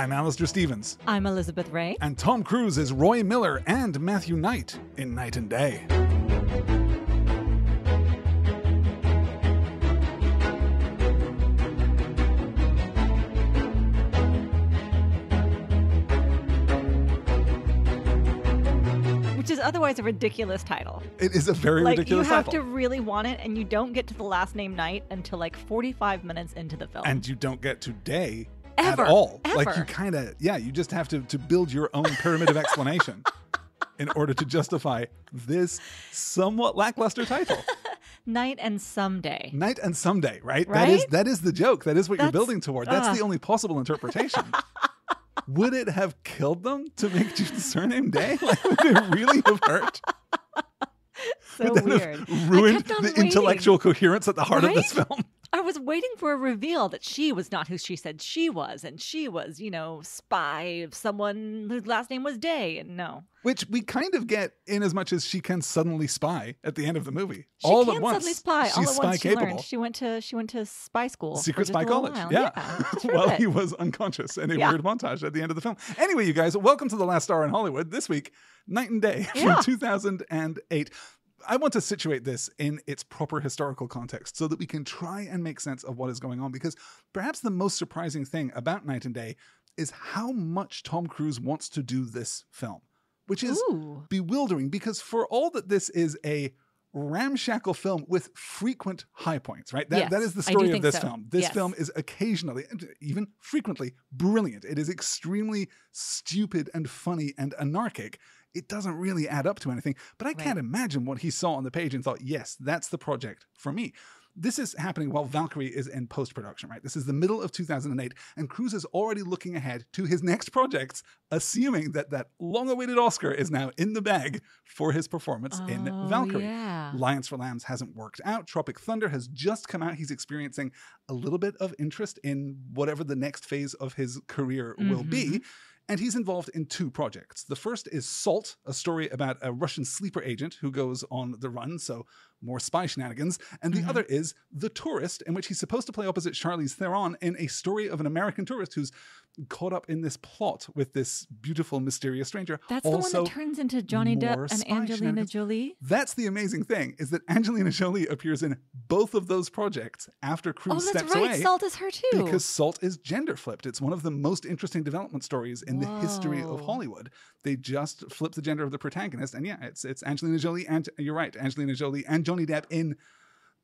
I'm Alistair Stevens. I'm Elizabeth Ray. And Tom Cruise is Roy Miller and Matthew Knight in Knight and Day. Which is otherwise a ridiculous title. It is a very like ridiculous you have title. to really want it, and you don't get to the last name Knight until like 45 minutes into the film. and you don't get to day Ever. at all. Like you kind of, yeah, you just have to, to build your own pyramid of explanation in order to justify this somewhat lackluster title. Night and someday. Night and someday, right? That is Right? That is that is the joke. That is what you're building toward. That's ugh. the only possible interpretation. would it have killed them to make Jude's surname Day? Like, would it really have hurt? So Would that weird. have ruined the waiting. intellectual coherence at the heart of this film? I was waiting for a reveal that she was not who she said she was, and she was, you know, spy of someone whose last name was Day. And no, Which we kind of get in as much as she can suddenly spy at the end of the movie. she all can't at once. suddenly spy. She's All at spy once she capable. learned. She went to she went to spy school, Secret Spy College. while. Yeah. just While he was unconscious in a Yeah. weird montage at the end of the film. Anyway, you guys, welcome to The Last Star in Hollywood. This week, Knight and Day Yeah. from 2008. I want to situate this in its proper historical context so that we can try and make sense of what is going on because perhaps the most surprising thing about Knight and Day is how much Tom Cruise wants to do this film, which is Ooh. bewildering because for all that this is a ramshackle film with frequent high points, right? That, that Yes, is the story of this so. film. This Yes. film is occasionally, and even frequently, brilliant. It is extremely stupid and funny and anarchic. It doesn't really add up to anything, but I can't imagine what he saw on the page and thought, yes, that's the project for me. This is happening while Valkyrie is in post production, right? This is the middle of 2008, and Cruise is already looking ahead to his next projects, assuming that that long awaited Oscar is now in the bag for his performance in Oh, Valkyrie. yeah. Lions for Lambs hasn't worked out. Tropic Thunder has just come out. He's experiencing a little bit of interest in whatever the next phase of his career will Mm-hmm. be. And he's involved in two projects. The first is Salt, a story about a Russian sleeper agent who goes on the run, so more spy shenanigans. And the Mm-hmm. other is The Tourist, in which he's supposed to play opposite Charlize Theron in a story of an American tourist who's caught up in this plot with this beautiful, mysterious stranger. That's the one that turns into Johnny Depp and Angelina. Jolie. That's the amazing thing is that Angelina Jolie appears in both of those projects after Cruise Oh, that's steps right. away. Salt is her too. because Salt is gender flipped. It's one of the most interesting development stories in the history of Hollywood. They just flip the gender of the protagonist, and yeah, it's it's Angelina Jolie and you're right, Angelina Jolie and Johnny Depp in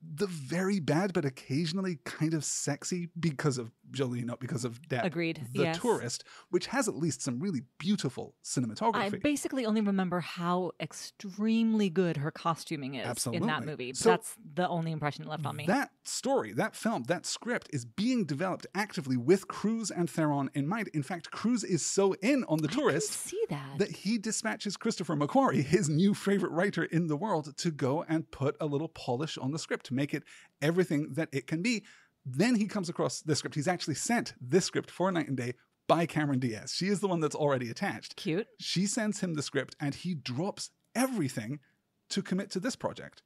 the very bad but occasionally kind of sexy because of Jolie, not because of Depp. Agreed, The yes. Tourist, which has at least some really beautiful cinematography. I basically only remember how extremely good her costuming is Absolutely. in that movie. So- That's the only impression it left on me. That story, that film, that script is being developed actively with Cruise and Theron in mind. In fact, Cruise is so in on the tourist see that. that he dispatches Christopher McQuarrie, his new favorite writer in the world, to go and put a little polish on the script to make it everything that it can be. Then he comes across this script. He's actually sent this script for Knight and Day by Cameron Diaz. She is the one that's already attached. Cute. She sends him the script and he drops everything to commit to this project,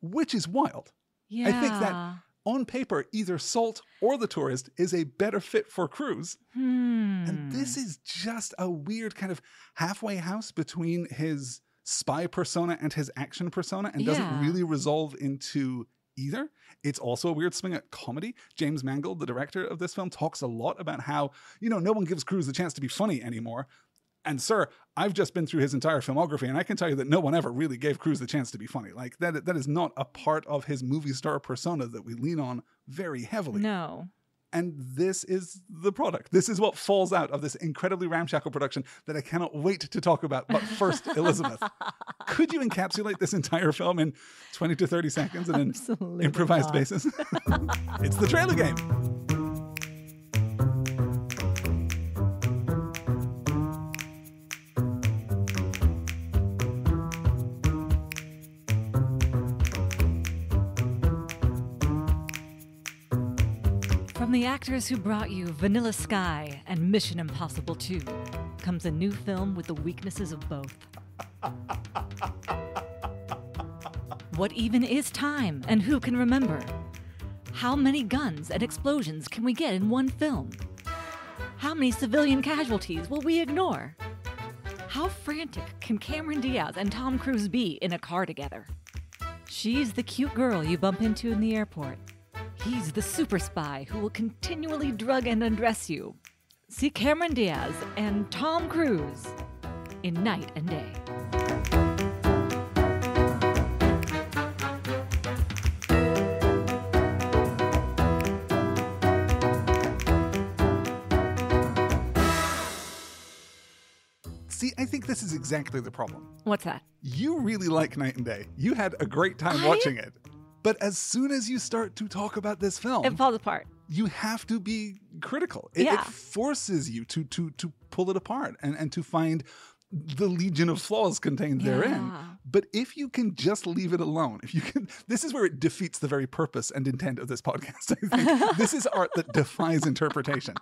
which is wild. Yeah. I think that on paper, either Salt or The Tourist is a better fit for Cruise. Hmm. And this is just a weird kind of halfway house between his spy persona and his action persona and doesn't really resolve into either. It's also a weird swing at comedy. James Mangold, the director of this film, talks a lot about how, you know, no one gives Cruise the chance to be funny anymore. And sir, I've just been through his entire filmography, and I can tell you that no one ever really gave Cruise the chance to be funny. Like that, that is not a part of his movie star persona that we lean on very heavily. No. And this is the product. This is what falls out of this incredibly ramshackle production that I cannot wait to talk about. But first, Elizabeth, could you encapsulate this entire film in 20 to 30 seconds in an Absolutely improvised not. basis? it's the trailer game. The actors who brought you Vanilla Sky and Mission Impossible 2 comes a new film with the weaknesses of both. what even is time and who can remember? How many guns and explosions can we get in one film? How many civilian casualties will we ignore? How frantic can Cameron Diaz and Tom Cruise be in a car together? She's the cute girl you bump into in the airport. He's the super spy who will continually drug and undress you. See Cameron Diaz and Tom Cruise in Knight and Day. See, I think this is exactly the problem. What's that? You really like Knight and Day. You had a great time I- watching it. But as soon as you start to talk about this film, It falls apart. you have to be critical. It, it forces you to to to pull it apart and, and to find the legion of flaws contained therein. Yeah. But if you can just leave it alone, if you can, this is where it defeats the very purpose and intent of this podcast. I think this is art that defies interpretation.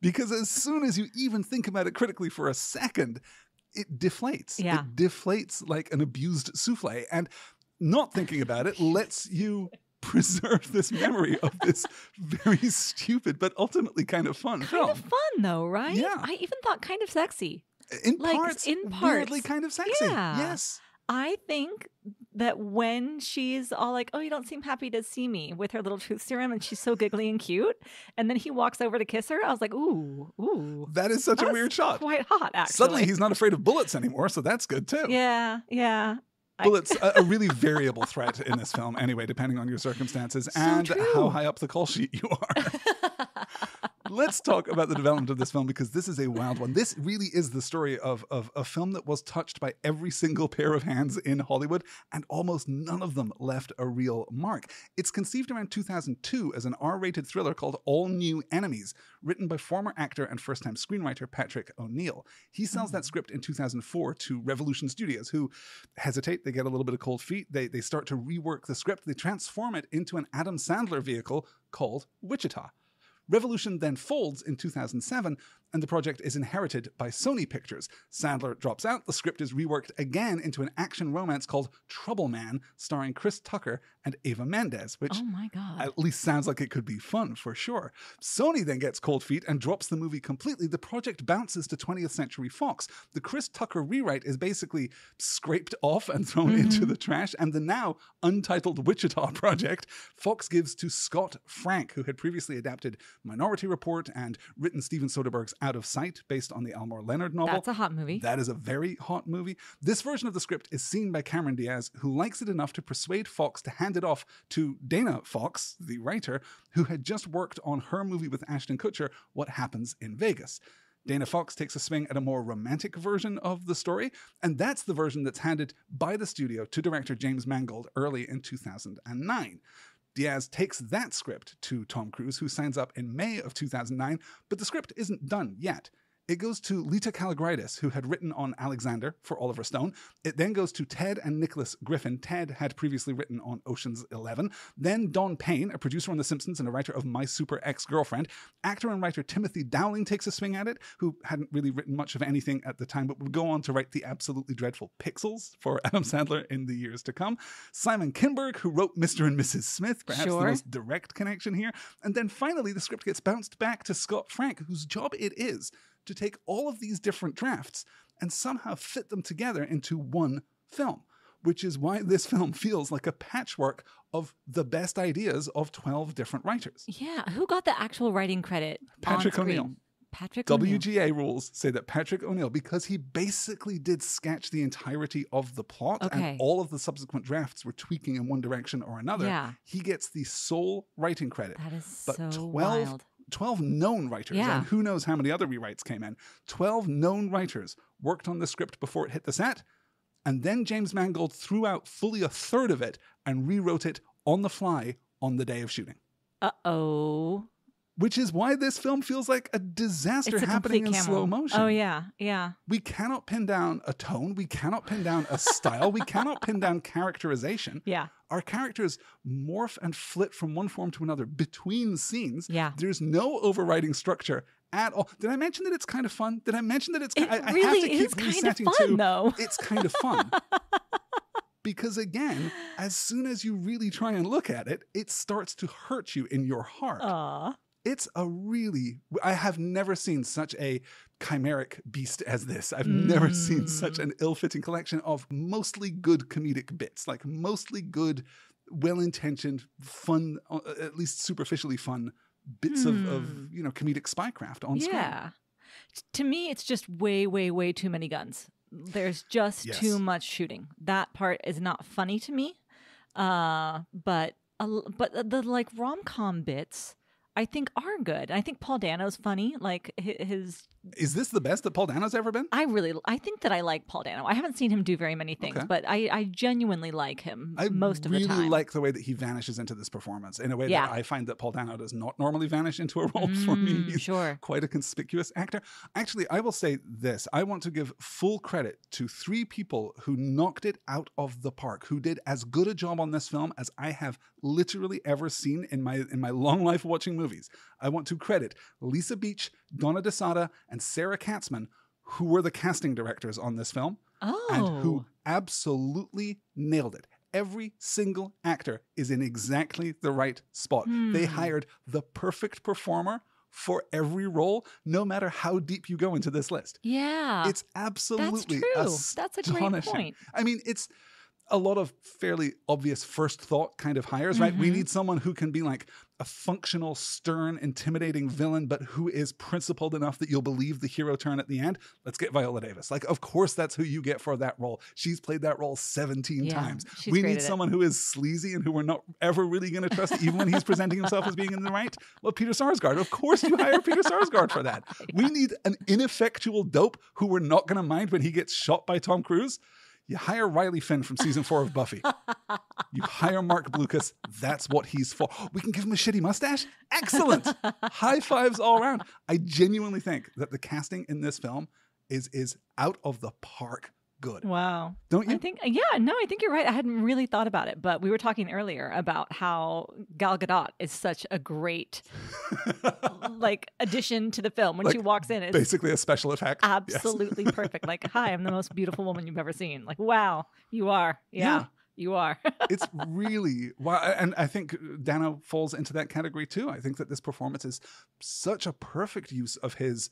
Because as soon as you even think about it critically for a second, it deflates. Yeah. It deflates like an abused souffle. And not thinking about it lets you preserve this memory of this very stupid but ultimately kind of fun Kind film. of fun though, right? Yeah. I even thought kind of sexy. in like, parts, in weirdly kind of sexy. Yeah. Yes. I think that when she's all like, "Oh, you don't seem happy to see me," with her little truth serum, and she's so giggly and cute, and then he walks over to kiss her, I was like, "Ooh, ooh." That is such a weird shot. Quite hot, actually. Suddenly he's not afraid of bullets anymore, so that's good too. Yeah, yeah. I- Bullets, a, a really variable threat in this film, anyway, depending on your circumstances So and true. how high up the call sheet you are. Let's talk about the development of this film because this is a wild one. This really is the story of, of a film that was touched by every single pair of hands in Hollywood, and almost none of them left a real mark. It's conceived around 2002 as an R rated thriller called All New Enemies, written by former actor and first time screenwriter Patrick O'Neill. He sells that mm. script in 2004 to Revolution Studios, who hesitate, they get a little bit of cold feet, they, they start to rework the script, they transform it into an Adam Sandler vehicle called Wichita. Revolution then folds in 2007, and the project is inherited by Sony Pictures. Sandler drops out, the script is reworked again into an action romance called Trouble Man, starring Chris Tucker and Eva Mendes, which oh my god. at least sounds like it could be fun for sure. Sony then gets cold feet and drops the movie completely. The project bounces to 20th Century Fox. The Chris Tucker rewrite is basically scraped off and thrown into mm-hmm. the trash, and the now untitled Wichita project, Fox gives to Scott Frank, who had previously adapted Minority Report and written Steven Soderbergh's Out of Sight based on the Elmore Leonard novel. That's a hot movie. That is a very hot movie. This version of the script is seen by Cameron Diaz, who likes it enough to persuade Fox to hand it off to Dana Fox, the writer, who had just worked on her movie with Ashton Kutcher, What Happens in Vegas. Dana Fox takes a swing at a more romantic version of the story, and that's the version that's handed by the studio to director James Mangold early in 2009. Diaz takes that script to Tom Cruise, who signs up in May of 2009, but the script isn't done yet. It goes to Laeta Kalogridis, who had written on Alexander for Oliver Stone. It then goes to Ted and Nicholas Griffin. Ted had previously written on Ocean's Eleven. Then Don Payne, a producer on The Simpsons and a writer of My Super Ex Girlfriend. Actor and writer Timothy Dowling takes a swing at it, who hadn't really written much of anything at the time, but would go on to write the absolutely dreadful Pixels for Adam Sandler in the years to come. Simon Kinberg, who wrote Mr. and Mrs. Smith, perhaps the most direct connection here. And then finally, the script gets bounced back to Scott Frank, whose job it is to take all of these different drafts and somehow fit them together into one film, which is why this film feels like a patchwork of the best ideas of 12 different writers. yeah. Who got the actual writing credit? Patrick? O'Neill. Patrick O'Neill. WGA rules say that Patrick O'Neill, because he basically did sketch the entirety of the plot Okay. and all of the subsequent drafts were tweaking in one direction or another, Yeah. he gets the sole writing credit. That is but so 12, wild. 12 known writers, Yeah. and who knows how many other rewrites came in. 12 known writers worked on the script before it hit the set, and then James Mangold threw out fully a third of it and rewrote it on the fly on the day of shooting. Uh oh. Which is why this film feels like a disaster a happening in camel. slow motion. Oh yeah, yeah. We cannot pin down a tone. We cannot pin down a style. we cannot pin down characterization. Yeah. Our characters morph and flit from one form to another between scenes. Yeah. There's no overriding structure at all. Did I mention that it's kind of fun? Did I mention that it's It I, I have really to keep is kind of fun, to though. it's kind of fun. because again, as soon as you really try and look at it, it starts to hurt you in your heart. Aw. It's a really, I have never seen such a chimeric beast as this. I've never seen such Mm. an ill fitting collection of mostly good comedic bits, like mostly good, well intentioned, fun, uh, at least superficially fun bits of, of, Hmm. you know, comedic spycraft on screen. yeah. To me, it's just way, way, way too many guns. There's just Yes. too much shooting. That part is not funny to me. Uh, but l- but the, the like rom com bits, I think are good. I think Paul Dano's funny. Like his, Is this the best that Paul Dano's ever been? I really, I think that I like Paul Dano. I haven't seen him do very many things, Okay. but I, I genuinely like him I most of really the time. i like the way that he vanishes into this performance in a way Yeah. that I find that Paul Dano does not normally vanish into a role for me. Mm, He's sure. quite a conspicuous actor. Actually, I will say this I want to give full credit to three people who knocked it out of the park, who did as good a job on this film as I have literally ever seen in my in my long life watching movies. I want to credit Lisa Beach, Donna DeSada, and Sarah Katzman, who were the casting directors on this film Oh, and who absolutely nailed it. Every single actor is in exactly the right spot. They Hmm. hired the perfect performer for every role, no matter how deep you go into this list. yeah, it's absolutely That's true. That's a great point. I mean, it's a lot of fairly obvious first thought kind of hires, right? We Mhm. need someone who can be like a functional, stern, intimidating villain, but who is principled enough that you'll believe the hero turn at the end. Let's get Viola Davis. Like, of course, that's who you get for that role. She's played that role 17 Yeah, times. we need at it. someone who is sleazy and who we're not ever really going to trust, even when he's presenting himself as being in the right. Well, Peter Sarsgaard. Of course, you hire Peter Sarsgaard for that. We need an ineffectual dope who we're not going to mind when he gets shot by Tom Cruise. You hire Riley Finn from season four of Buffy. You hire Marc Blucas. That's what he's for. We can give him a shitty mustache. Excellent. High fives all around. I genuinely think that the casting in this film is is out of the park good. Wow. Don't you? I think, yeah, no, I think you're right. I hadn't really thought about it, but we were talking earlier about how Gal Gadot is such a great, like, addition to the film. When she walks in, it's Basically a special effect. Yes. absolutely perfect. Like, hi, I'm the most beautiful woman you've ever seen. Like, wow, you are. Yeah, Yeah. you are. it's really wow, and I think Dano falls into that category too. I think that this performance is such a perfect use of his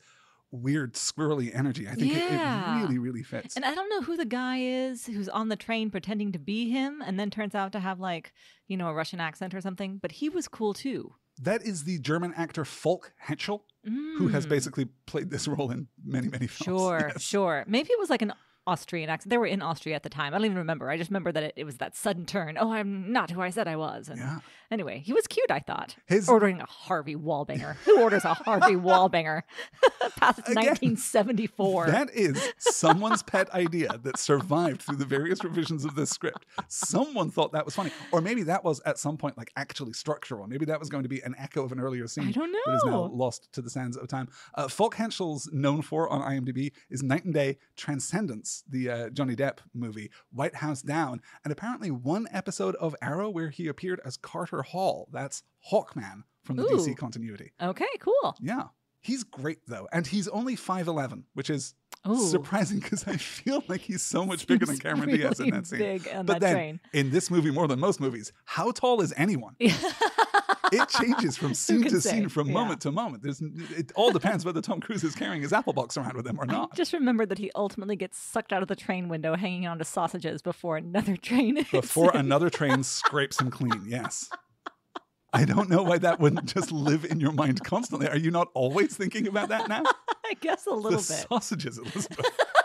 weird squirrely energy. I think it- it, really, really fits. and I don't know who the guy is who's on the train pretending to be him and then turns out to have, like, you know, a Russian accent or something, but he was cool too. that is the German actor Falk Henschel, who has Mm. basically played this role in many, many films. Sure, Yes. sure. Maybe it was like an Austrian accent. They were in Austria at the time. I don't even remember. I just remember that it, it was that sudden turn. Oh, I'm not who I said I was. And Yeah. Anyway, he was cute. I thought. His Ordering a Harvey Wallbanger. Who orders a Harvey Wallbanger? Past Again, 1974. That is someone's pet idea that survived through the various revisions of this script. Someone thought that was funny. Or maybe that was at some point like actually structural. Maybe that was going to be an echo of an earlier scene I don't know. that is now lost to the sands of time. Uh, Falk Henschel's known for on IMDb is Knight and Day, Transcendence, the uh, Johnny Depp movie, White House Down, and apparently one episode of Arrow where he appeared as Carter Hall. That's Hawkman from the Ooh. DC continuity. okay, cool. Yeah. He's great though, and he's only 5'11, which is Ooh. surprising because I feel like he's so much bigger than Cameron Diaz in that scene. But that then train. in this movie, more than most movies, how tall is anyone? It changes from scene to say? scene, from Yeah. moment to moment. There's, it all depends whether Tom Cruise is carrying his apple box around with him or I not. just remember that he ultimately gets sucked out of the train window hanging onto sausages before another train Before another train scrapes him clean. Yes. I don't know why that wouldn't just live in your mind constantly. Are you not always thinking about that now? I guess a little the bit. sausages, Elizabeth.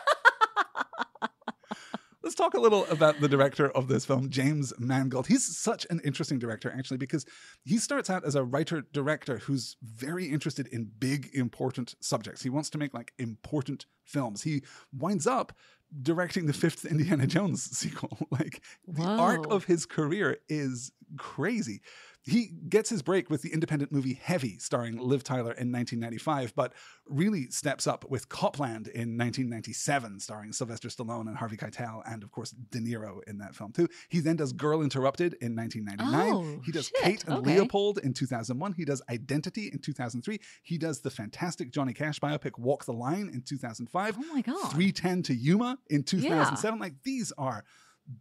Let's talk a little about the director of this film, James Mangold. He's such an interesting director, actually, because he starts out as a writer director who's very interested in big, important subjects. He wants to make like important films. He winds up directing the fifth Indiana Jones sequel. like the arc of his career is crazy. He gets his break with the independent movie Heavy, starring Liv Tyler in 1995, but really steps up with Copland in 1997, starring Sylvester Stallone and Harvey Keitel, and of course De Niro in that film too. He then does Girl Interrupted in 1999. Oh, he does shit. Kate and Okay. Leopold in 2001. He does Identity in 2003. He does the fantastic Johnny Cash biopic Walk the Line in 2005. Oh my god. 310 to Yuma in 2007. Like these are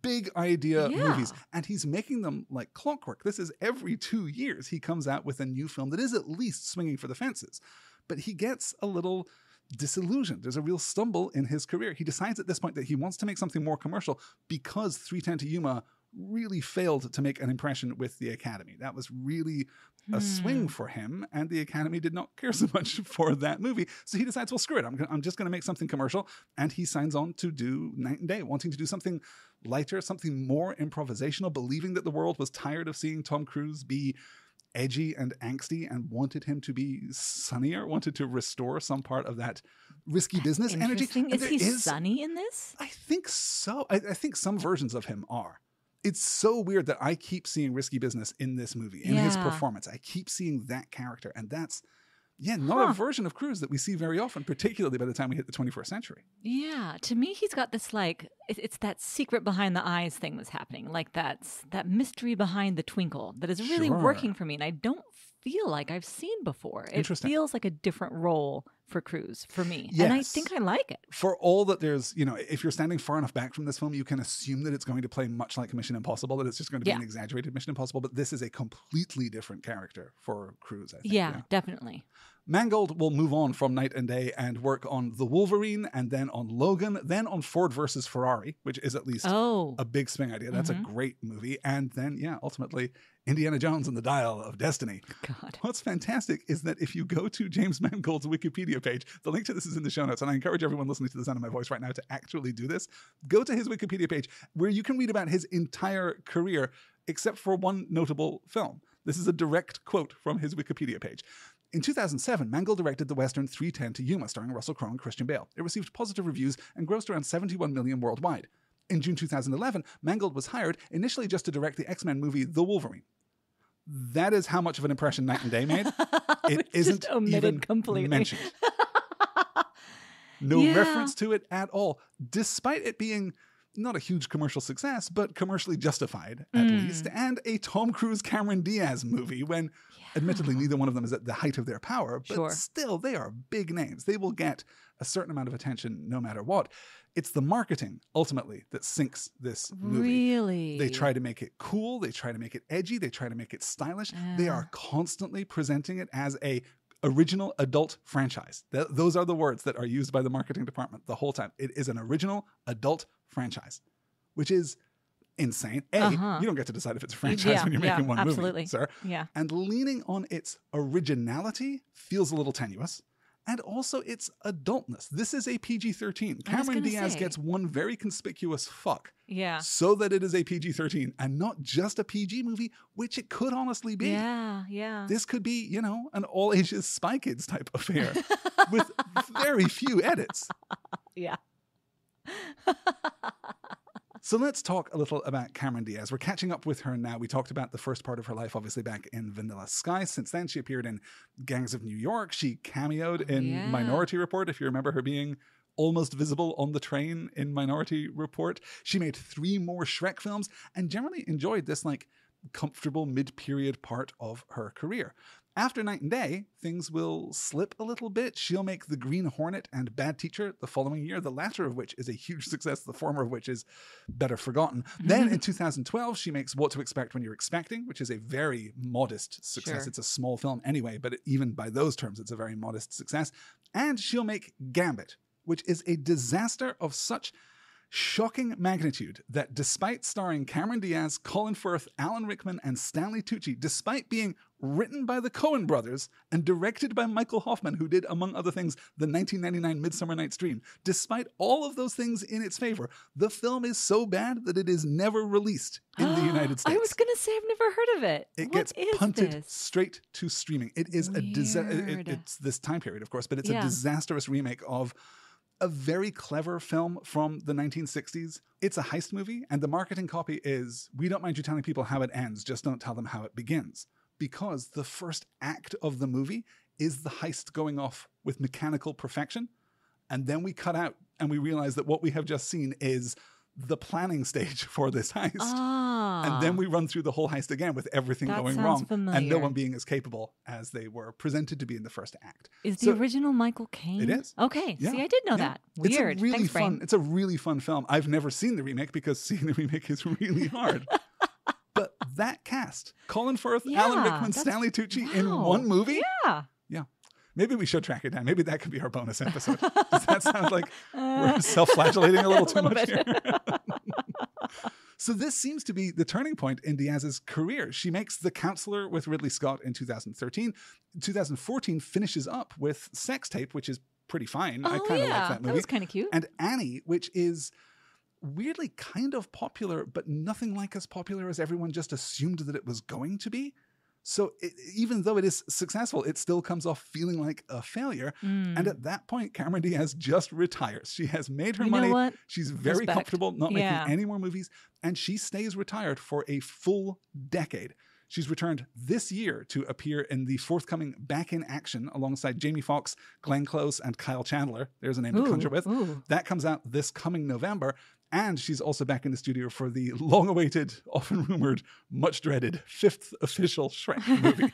big idea Yeah. movies, and he's making them like clockwork. This is every two years he comes out with a new film that is at least swinging for the fences. But he gets a little disillusioned. There's a real stumble in his career. He decides at this point that he wants to make something more commercial because 310 to Yuma really failed to make an impression with the Academy. That was really a swing hmm. for him, and the Academy did not care so much for that movie. So he decides, well, screw it. I'm, gonna, I'm just going to make something commercial. And he signs on to do Knight and Day, wanting to do something lighter, something more improvisational, believing that the world was tired of seeing Tom Cruise be edgy and angsty and wanted him to be sunnier, wanted to restore some part of that risky business energy. And Is he is- sunny in this? I think so. I, I think some versions of him are. It's so weird that I keep seeing risky business in this movie, in his performance. I keep seeing that character, and that's yeah, not a version of Cruise that we see very often, particularly by the time we hit the 21st century. Yeah, to me, he's got this like it's that secret behind the eyes thing that's happening, like that's that mystery behind the twinkle that is really Sure. working for me, and I don't feel like I've seen before. It feels like a different role for Cruise for me, and I think I like it. For all that there's, you know, if you're standing far enough back from this film, you can assume that it's going to play much like Mission Impossible, that it's just going to be Yeah. an exaggerated Mission Impossible, but this is a completely different character for Cruise, I think. Yeah, definitely. Mangold will move on from Knight and Day and work on The Wolverine and then on Logan, then on Ford versus Ferrari, which is at least Oh, a big swing idea. That's Mhm. a great movie. And then, yeah, ultimately, Indiana Jones and the Dial of Destiny. God. What's fantastic is that if you go to James Mangold's Wikipedia page, the link to this is in the show notes, and I encourage everyone listening to the sound of my voice right now to actually do this. Go to his Wikipedia page where you can read about his entire career, except for one notable film. This is a direct quote from his Wikipedia page. In 2007, Mangold directed the Western 310 to Yuma, starring Russell Crowe and Christian Bale. It received positive reviews and grossed around 71 million worldwide. In June 2011, Mangold was hired initially just to direct the X Men movie The Wolverine. That is how much of an impression Knight and Day made. It isn't even completely. mentioned. No Yeah. reference to it at all, despite it being not a huge commercial success, but commercially justified at Mm. least, and a Tom Cruise Cameron Diaz movie when admittedly neither one of them is at the height of their power, but Sure. still they are big names. They will get a certain amount of attention no matter what. It's the marketing ultimately that sinks this movie. Really? They try to make it cool. They try to make it edgy. They try to make it stylish. They are constantly presenting it as a original adult franchise. Th- those are the words that are used by the marketing department the whole time. It is an original adult franchise, which is insane. A, Uh-huh. you don't get to decide if it's a franchise Yeah, when you're yeah, making one absolutely. movie, sir. Yeah. And leaning on its originality feels a little tenuous. And also its adultness. This is a PG 13. Cameron Diaz say. gets one very conspicuous fuck Yeah. so that it is a PG 13 and not just a PG movie, which it could honestly be. Yeah. Yeah. This could be, you know, an all ages Spy Kids type affair with very few edits. yeah. So let's talk a little about Cameron Diaz. We're catching up with her now. We talked about the first part of her life, obviously, back in Vanilla Sky. Since then, she appeared in Gangs of New York. She cameoed oh, in Yeah. Minority Report, if you remember her being almost visible on the train in Minority Report. She made three more Shrek films and generally enjoyed this, like, comfortable mid period part of her career. After Knight and Day, things will slip a little bit. She'll make The Green Hornet and Bad Teacher the following year, the latter of which is a huge success, the former of which is better forgotten. then in 2012, she makes What to Expect When You're Expecting, which is a very modest success. Sure. It's a small film anyway, but even by those terms, it's a very modest success. And she'll make Gambit, which is a disaster of such shocking magnitude that despite starring Cameron Diaz, Colin Firth, Alan Rickman, and Stanley Tucci, despite being written by the Coen brothers and directed by Michael Hoffman, who did, among other things, the 1999 Midsummer Night's Dream, despite all of those things in its favor, the film is so bad that it is never released in the United States. I was gonna say I've never heard of it. It What gets is punted this? straight to streaming. It is a disaster. Weird. it's this time period, of course, but it's Yeah. a disastrous remake of a very clever film from the 1960s. It's a heist movie, and the marketing copy is we don't mind you telling people how it ends, just don't tell them how it begins. Because the first act of the movie is the heist going off with mechanical perfection. And then we cut out and we realize that what we have just seen is the planning stage for this heist. Ah. And then we run through the whole heist again with everything That going wrong and no one being as capable as they were presented to be in the first act. Is the original Michael Caine? It is. Okay. Yeah, See, I did know yeah. that. Weird. It's a really Thanks, fun. Brain. It's a really fun film. I've never seen the remake because seeing the remake is really hard. but that cast: Colin Firth, Alan Rickman, Stanley Tucci in one movie. Yeah. Maybe we should track it down. Maybe that could be our bonus episode. Does that sound like uh, we're self-flagellating a little too little much bit. here? so this seems to be the turning point in Diaz's career. She makes The Counselor with Ridley Scott in 2013. 2014 finishes up with Sex Tape, which is pretty fine. I Oh, kind of yeah. like that movie. That was kind of cute. and Annie, which is weirdly kind of popular, but nothing like as popular as everyone just assumed that it was going to be. So it, even though it is successful, it still comes off feeling like a failure. Mm. And at that point, Cameron Diaz just retires. She has made her you money. She's very Respect. comfortable not Yeah. making any more movies, and she stays retired for a full decade. She's returned this year to appear in the forthcoming Back in Action alongside Jamie Foxx, Glenn Close, and Kyle Chandler. There's a name to conjure with. ooh. That comes out this coming November. And she's also back in the studio for the long awaited, often rumored, much dreaded fifth official Shrek movie.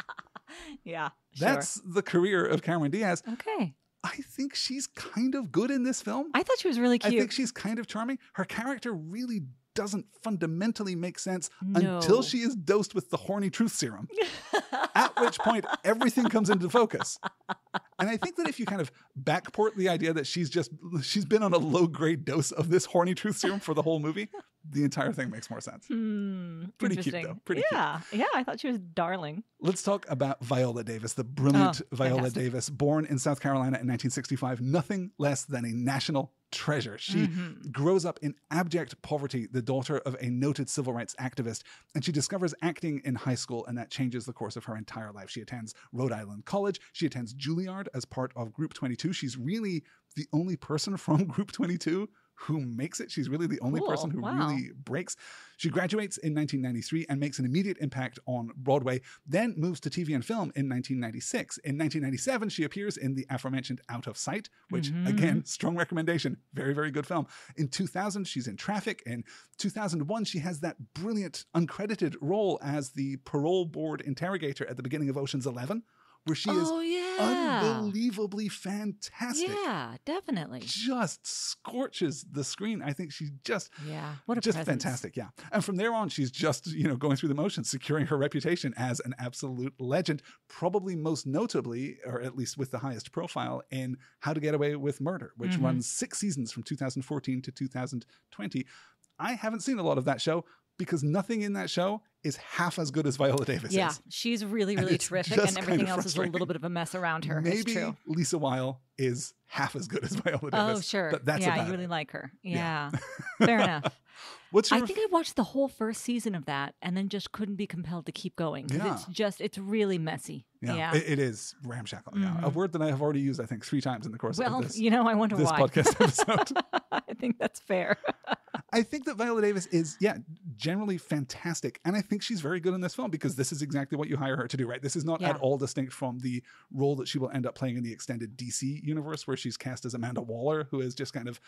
yeah. That's the career of Cameron Diaz. okay. I think she's kind of good in this film. I thought she was really cute. I think she's kind of charming. Her character really doesn't fundamentally make sense No. until she is dosed with the horny truth serum. At which point everything comes into focus. And I think that if you kind of backport the idea that she's just she's been on a low grade dose of this horny truth serum for the whole movie, the entire thing makes more sense. Hmm. Pretty cute, though. Pretty cute. yeah. Yeah. I thought she was darling. Let's talk about Viola Davis, the brilliant Oh, Viola fantastic. Davis, born in South Carolina in 1965, nothing less than a national treasure. She Mhm. grows up in abject poverty, the daughter of a noted civil rights activist, and she discovers acting in high school, and that changes the course of her entire life. She attends Rhode Island College. She attends Juilliard as part of Group 22. She's really the only person from Group 22 who makes it. She's really the only Cool. person who Wow. really breaks. She graduates in 1993 and makes an immediate impact on Broadway, then moves to TV and film in 1996. In 1997, she appears in the aforementioned Out of Sight, which, Mhm. again, strong recommendation. Very, very good film. In 2000, she's in Traffic. In 2001, she has that brilliant uncredited role as the parole board interrogator at the beginning of Ocean's 11, where she is oh yeah. unbelievably fantastic. Yeah. Definitely. Just scorches the screen. I think she's just Yeah. What a just presence. fantastic, yeah. And from there on, she's just you know going through the motions, securing her reputation as an absolute legend. Probably most notably, or at least with the highest profile, in How to Get Away with Murder, which Mhm. runs six seasons from 2014 to 2020. I haven't seen a lot of that show because nothing in that show is half as good as Viola Davis Yeah, is. she's really, really it's terrific, and everything else is a little bit of a mess around her. it's Maybe true. Liza Weil is half as good as Viola Davis. Oh, sure. But that's yeah, you really it. like her. Yeah. Yeah, fair enough. What's your I think I watched the whole first season of that, and then just couldn't be compelled to keep going because Yeah. it's just it's really messy. Yeah, Yeah. It, it is ramshackle. Yeah, a Mhm. word that I have already used, I think, three times in the course well, of this, you know, I wonder this why. podcast episode. I think that's fair. I think that Viola Davis is, yeah, generally fantastic, and I think she's very good in this film because this is exactly what you hire her to do. Right? This is not Yeah. at all distinct from the role that she will end up playing in the extended DC universe, where she's cast as Amanda Waller, who is just kind of,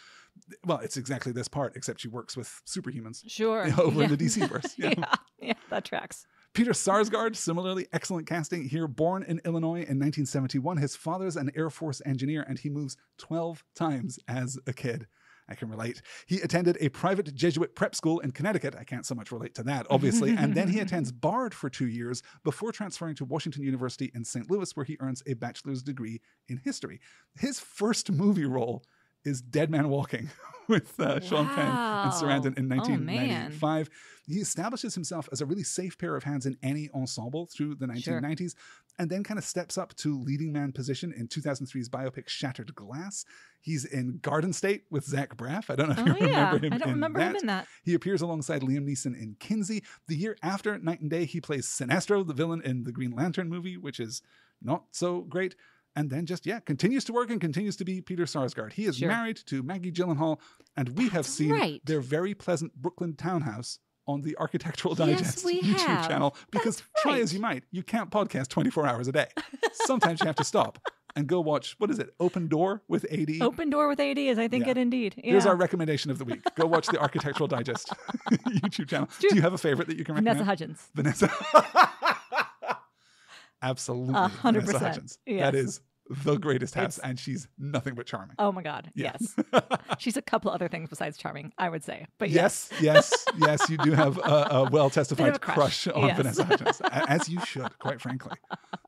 well, it's exactly this part, except she works with superhumans Sure. over in the DC verse. Yeah. yeah, yeah, that tracks. Peter Sarsgaard, similarly excellent casting here. Born in Illinois in 1971, his father's an Air Force engineer, and he moves 12 times as a kid. I can relate. He attended a private Jesuit prep school in Connecticut. I can't so much relate to that, obviously. and then he attends Bard for two years before transferring to Washington University in St. Louis, where he earns a bachelor's degree in history. His first movie role is Dead Man Walking with uh, Sean Penn and Sarandon in Wow. Oh, 1995. He establishes himself as a really safe pair of hands in any ensemble through the Sure. 1990s and then kind of steps up to leading man position in 2003's biopic Shattered Glass. He's in Garden State with Zach Braff. I don't know if Oh you yeah, remember him I don't remember that. him in that. He appears alongside Liam Neeson in Kinsey. The year after Knight and Day, he plays Sinestro, the villain in the Green Lantern movie, which is not so great. And then just, yeah, continues to work and continues to be Peter Sarsgaard. He is Sure. married to Maggie Gyllenhaal, and we have seen right. their very pleasant Brooklyn townhouse on the Architectural Digest we YouTube have. channel. Because That's try as you might, you can't podcast 24 hours a day. Sometimes you have to stop and go watch what is it? Open Door with AD. Open Door with AD is, I think, Yeah. it indeed. Yeah. Here's our recommendation of the week. Go watch the Architectural Digest YouTube channel. Do you have a favorite that you can recommend? Vanessa Hudgens. Vanessa. Absolutely. A hundred Vanessa percent. Hudgens. Yes. That is the greatest house, It's- and she's nothing but charming. Oh my God. Yeah. Yes. She's a couple other things besides charming, I would say. But Yes, yes, yes. You do have a, a well testified a crush. on Yes. Vanessa Hudgens, as you should, quite frankly.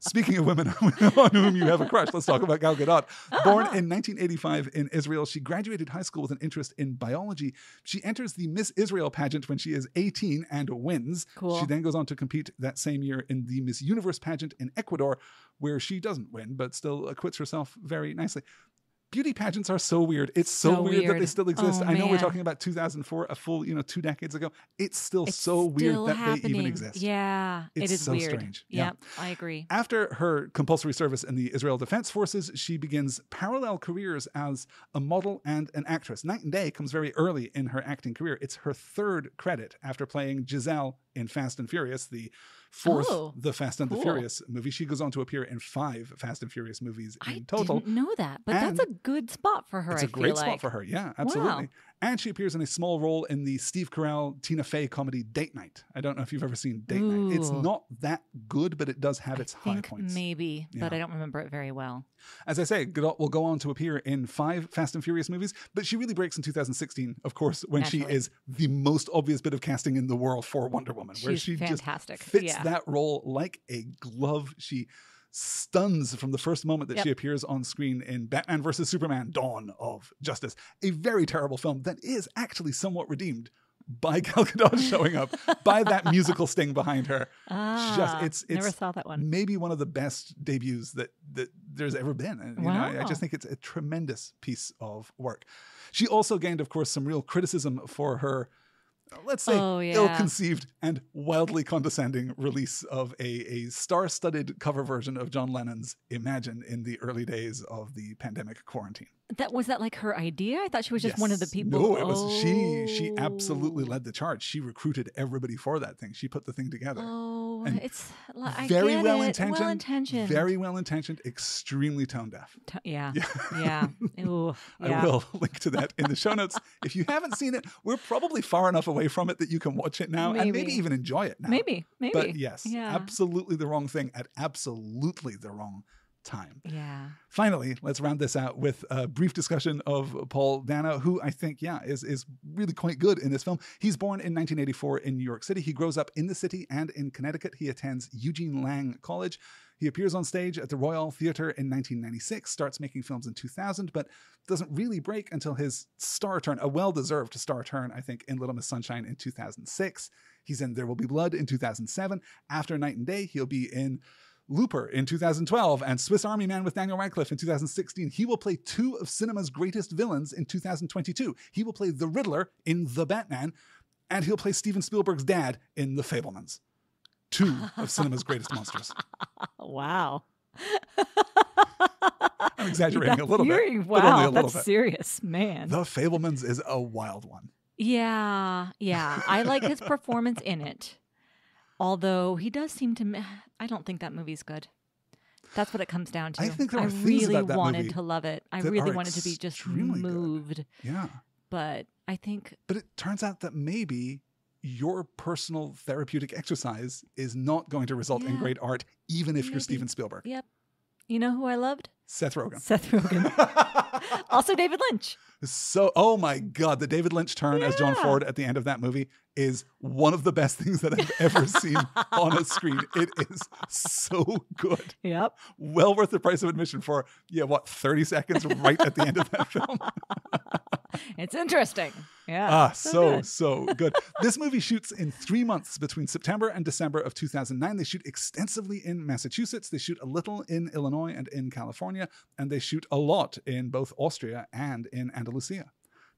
Speaking of women on whom you have a crush, let's talk about Gal Gadot. Uh-huh. Born in 1985 in Israel, she graduated high school with an interest in biology. She enters the Miss Israel pageant when she is 18 and wins. Cool. She then goes on to compete that same year in the Miss Universe pageant in Ecuador, where she doesn't win, but still acquits herself very nicely. Beauty pageants are so weird. It's so, So weird, that they still oh, exist. Oh, I know we're talking about 2004, a full, you know, two decades ago. It's still it's so weird that happening. they even exist. Yeah. It's it is so weird. strange. Yeah. Yep, I agree. After her compulsory service in the Israel Defense Forces, she begins parallel careers as a model and an actress. Knight and Day comes very early in her acting career. It's her third credit after playing Giselle in Fast and Furious, the fourth Oh, The Fast and the. Furious movie. She goes on to appear in five Fast and Furious movies in I total. I didn't know that, but And that's a good spot for her. It's a a great spot for her. Yeah, absolutely. Wow. And she appears in a small role in the Steve Carell, Tina Fey comedy Date Night. I don't know if you've ever seen Date Night. It's not that good, but it does have its I high points. maybe, but I don't remember it very well. As I say, Gadot will go on to appear in five Fast and Furious movies, but she really breaks in 2016, of course, when she is the most obvious bit of casting in the world for Wonder Woman, where she fantastic. just fits Yeah. that role like a glove. She stuns from the first moment that Yep. she appears on screen in Batman vs. Superman Dawn of Justice, a very terrible film that is actually somewhat redeemed by Gal Gadot showing up, by that musical sting behind her. Ah, it's- never saw that one. maybe one of the best debuts that that there's ever been. And, you know, I, I just think it's a tremendous piece of work. She also gained, of course, some real criticism for her, Uh, let's say, Oh, yeah. ill-conceived and wildly condescending release of a, a star-studded cover version of John Lennon's "Imagine" in the early days of the pandemic quarantine. That was that like her idea? I thought she was just one of the people. No, it was she. She oh. absolutely Oh. led the charge. She recruited everybody for that thing. She put the thing together. Oh, And it's I very well intentioned, Well intentioned. very well intentioned, extremely tone deaf. Yeah. Yeah. Yeah. Ooh, yeah. I will link to that in the show notes. If you haven't seen it, we're probably far enough away from it that you can watch it now and maybe Maybe. even enjoy it now. Maybe. Maybe. But yes, Yeah. absolutely the wrong thing at absolutely the wrong time. Yeah. Finally, let's round this out with a brief discussion of Paul Dano, who I think, yeah, is is really quite good in this film. He's born in 1984 in New York City. He grows up in the city and in Connecticut. He attends Eugene Lang College. He appears on stage at the Royal Theatre in 1996, starts making films in 2000, but doesn't really break until his star turn, a well deserved star turn, I think, in Little Miss Sunshine in 2006. He's in There Will Be Blood in 2007. After Knight and Day, he'll be in Looper in 2012 and Swiss Army Man with Daniel Radcliffe in 2016. He will play two of cinema's greatest villains in 2022. He will play the Riddler in The Batman, and he'll play Steven Spielberg's dad in The Fabelmans. Two of cinema's greatest monsters. Wow. I'm exaggerating a little you're- bit, Wow, but only a little that's bit. serious, man. The Fabelmans is a wild one. Yeah, yeah. I like his performance in it. Although he does seem to. I don't think that movie's good. That's what it comes down to. I think there I really wanted to love it. I really wanted to be just extremely good. moved. Yeah. But I think But it turns out that maybe your personal therapeutic exercise is not going to result in great art, even if you're Steven Spielberg. Yep. You know who I loved? Seth Rogen. Seth Rogen. also David Lynch. So, oh my God, the David Lynch turn as John Ford at the end of that movie is one of the best things that I've ever seen on a screen. It is so good. Yep. Well worth the price of admission for, yeah, what, 30 seconds right at the end of that film? It's interesting. Yeah. Ah, so, good. so good. This movie shoots in three months between September and December of 2009. They shoot extensively in Massachusetts, they shoot a little in Illinois and in California, and they shoot a lot in both Austria and in Andalusia.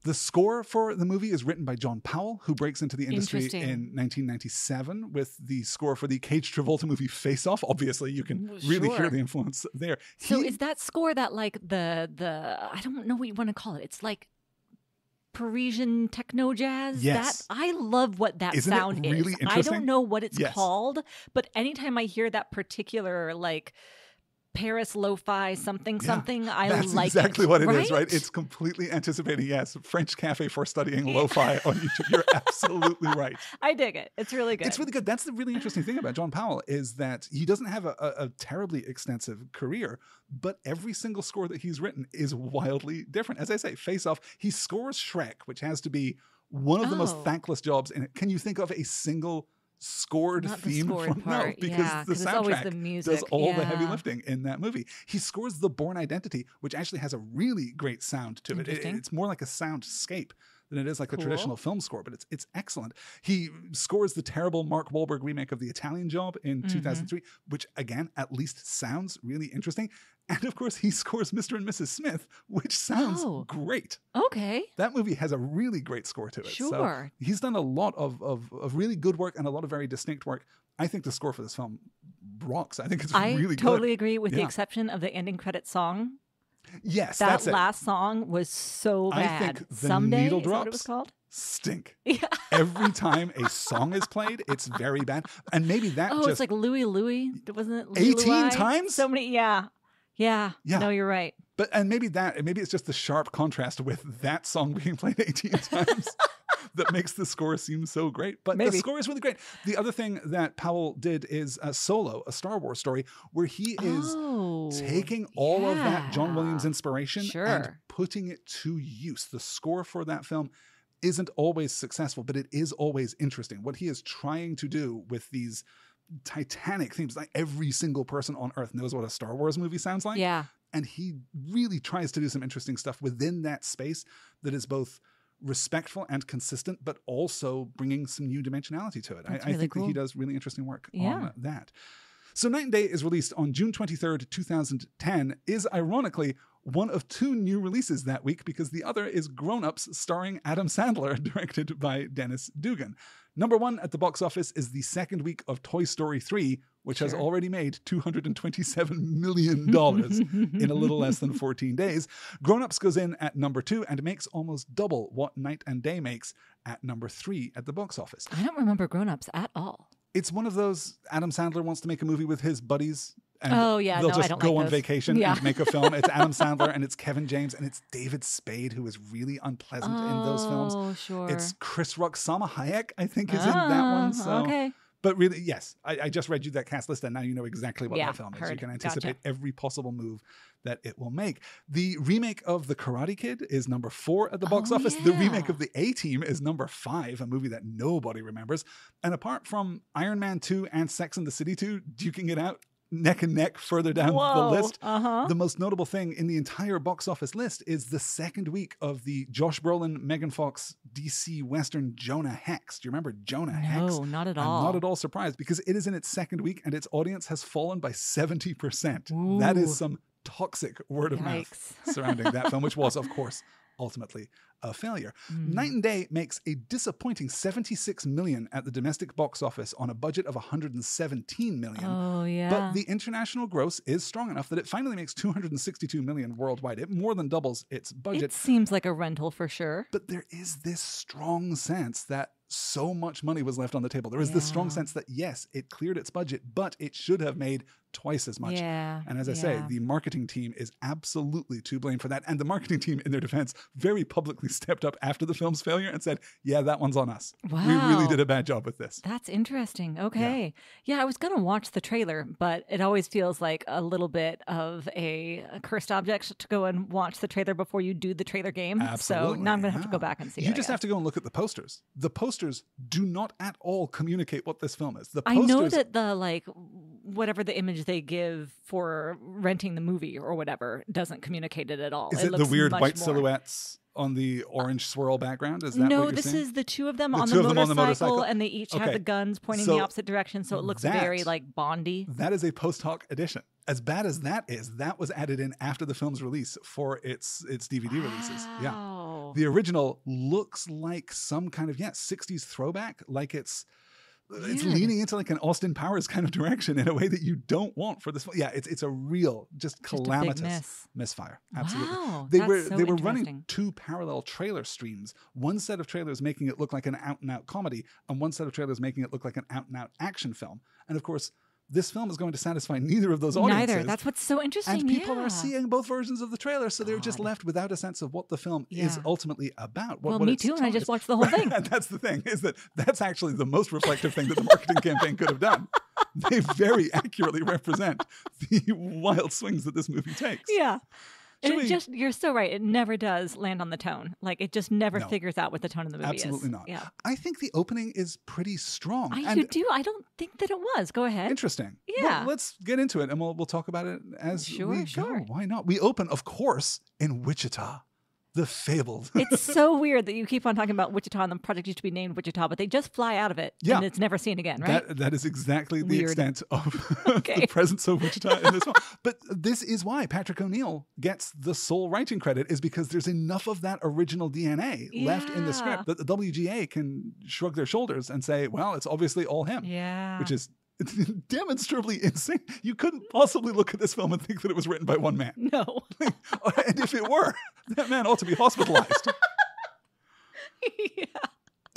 The score for the movie is written by John Powell, who breaks into the industry in 1997 with the score for the Cage Travolta movie Face Off. Obviously, you can really hear the influence there. So He- is that score that like the the I don't know what you want to call it. It's like Parisian techno jazz. Yes. That I love what that Isn't sound really is. I don't know what it's Yes. called, but anytime I hear that particular like Paris lo-fi something Yeah, something. I like. That's like exactly it, what it is, right? It's completely anticipating. Yes, French cafe for studying lo-fi on YouTube. You're absolutely right. I dig it. It's really good. It's really good. That's the really interesting thing about John Powell is that he doesn't have a, a, a terribly extensive career, but every single score that he's written is wildly different. As I say, Face Off, he scores Shrek, which has to be one of the most Oh. thankless jobs in it. Can you think of a single scored Not the theme scored from part, no because yeah, the 'cause it's always soundtrack the does music, all the heavy lifting in that movie. He scores the Bourne Identity, which actually has a really great sound to it. it. It's more like a soundscape than it is like a traditional film score, but it's it's excellent. He scores the terrible Mark Wahlberg remake of The Italian Job in Mm-hmm. 2003, which again at least sounds really interesting. And of course, he scores Mr. and Mrs. Smith, which sounds Oh. great. okay. That movie has a really great score to it. So Sure. he's done a lot of, of, of really good work and a lot of very distinct work. I think the score for this film rocks. I think it's I really totally good. agree, with the exception of the ending credit song. Yes, That that's it. last song was so bad. I think the Someday needle that what it was called? Stink. Yeah. Every time a song is played, it's very bad. And maybe that Oh, just it's like Louie Louie, wasn't it? Louie 18 Louie? times? So many. Yeah. Yeah. Yeah. No, you're right. But and maybe that maybe it's just the sharp contrast with that song being played 18 times that makes the score seem so great. But the score is really great. The other thing that Powell did is a solo, a Star Wars story, where he is oh, taking all of that John Williams yeah. inspiration and putting it to use. The score for that film isn't always successful, but it is always interesting. What he is trying to do with these titanic themes, like every single person on earth knows what a Star Wars movie sounds like Yeah. and he really tries to do some interesting stuff within that space that is both respectful and consistent, but also bringing some new dimensionality to it. I, That's I really think that he does really interesting work Yeah. on that. So Knight and Day is released on June 23rd, 2010, is ironically one of two new releases that week because the other is Grown Ups starring Adam Sandler, directed by Dennis Dugan. Number one at the box office is the second week of Toy Story 3, which has already made $227 million in a little less than 14 days. Grown Ups goes in at number two and makes almost double what Knight and Day makes at number three at the box office. I don't remember Grown Ups at all. It's one of those Adam Sandler wants to make a movie with his buddies. And Oh, yeah, they'll no, I just go like on those. vacation Yeah. and make a film. It's Adam Sandler and it's Kevin James and it's David Spade, who is really unpleasant in those films. Oh, sure. It's Chris Rock, Salma Hayek, I think, is in that one. Ah, So Okay. but really, yes, I, I just read you that cast list, and now you know exactly what Yeah, that film is. You heard. can Gotcha. anticipate every possible move that it will make. The remake of The Karate Kid is number four at the box Oh, office. The remake of The A Team is number five, a movie that nobody remembers. And apart from Iron Man 2 and Sex and the City 2 duking it out neck and neck further down Whoa. the list, Uh huh. the most notable thing in the entire box office list is the second week of the Josh Brolin, Megan Fox DC Western Jonah Hex. Do you remember Jonah Hex? No, not at all. I'm not at all surprised because it is in its second week and its audience has fallen by 70%. That Ooh. is some toxic word of mouth surrounding that film, which was, of course, ultimately a failure. Hmm. Knight and Day makes a disappointing 76 million at the domestic box office on a budget of 117 million. Oh yeah. But the international gross is strong enough that it finally makes 262 million worldwide. It more than doubles its budget. it seems like a rental for sure. But there is this strong sense that so much money was left on the table. There is this strong sense that yes, it cleared its budget, but it should have made twice as much. Yeah. And as I say, the marketing team is absolutely to blame for that. And the marketing team, in their defense, very publicly stepped up after the film's failure and said, Yeah, that one's on us. We really did a bad job with this. That's interesting. Okay. Yeah. I was going to watch the trailer, but it always feels like a little bit of a, cursed object to go and watch the trailer before you do the trailer game. Absolutely. So now I'm going to have to go back and see You it. Just have to go and look at the posters. The posters do not at all communicate what this film is. The I posters know that the like whatever the image they give for renting the movie or whatever doesn't communicate it at all. Is it, the looks weird white more- silhouettes on the orange swirl background? Is that no, what this seeing? is the two of them, The on, two the of them on the motorcycle, and they each have the guns pointing So the opposite direction, so it looks very like Bondy. That is a post hoc addition. As bad as that is, that was added in after the film's release for its its DVD releases. Yeah. The original looks like some kind of yeah, 60s throwback, like it's it's leaning into like an Austin Powers kind of direction in a way that you don't want for this. Yeah, it's it's a real just Just calamitous miss. misfire. Absolutely. Wow, they were so they were running two parallel trailer streams. One set of trailers making it look like an out and out comedy, and one set of trailers making it look like an out and out action film. And of course, this film is going to satisfy neither of those audiences. Neither. That's what's so interesting. and people yeah. are seeing both versions of the trailer, so they're just left without a sense of what the film is ultimately about. What, Well, what me too, and I just watched the whole thing. And that's the thing is that that's actually the most reflective thing that the marketing campaign could have done. They very accurately represent the wild swings that this movie takes. Yeah. And it we- just you're so right. It never does land on the tone. Like it just never No. figures out what the tone of the movie Absolutely is. not. Yeah. I think the opening is pretty strong. I and you do. I don't think that it was. Go ahead. Interesting. Yeah. Well, let's get into it and we'll, we'll talk about it as Sure, we sure. go. Why not? We open, of course, in Wichita, the fabled. It's so weird that you keep on talking about Wichita and the project used to be named Wichita, but they just fly out of it Yeah. and it's never seen again, right? That that is exactly the extent of Okay. the presence of Wichita in this film. But this is why Patrick O'Neill gets the sole writing credit, is because there's enough of that original DNA left in the script that the WGA can shrug their shoulders and say, "Well, it's obviously all him," yeah. which is demonstrably insane. You couldn't possibly look at this film and think that it was written by one man. no. and if it were, that man ought to be hospitalized. yeah.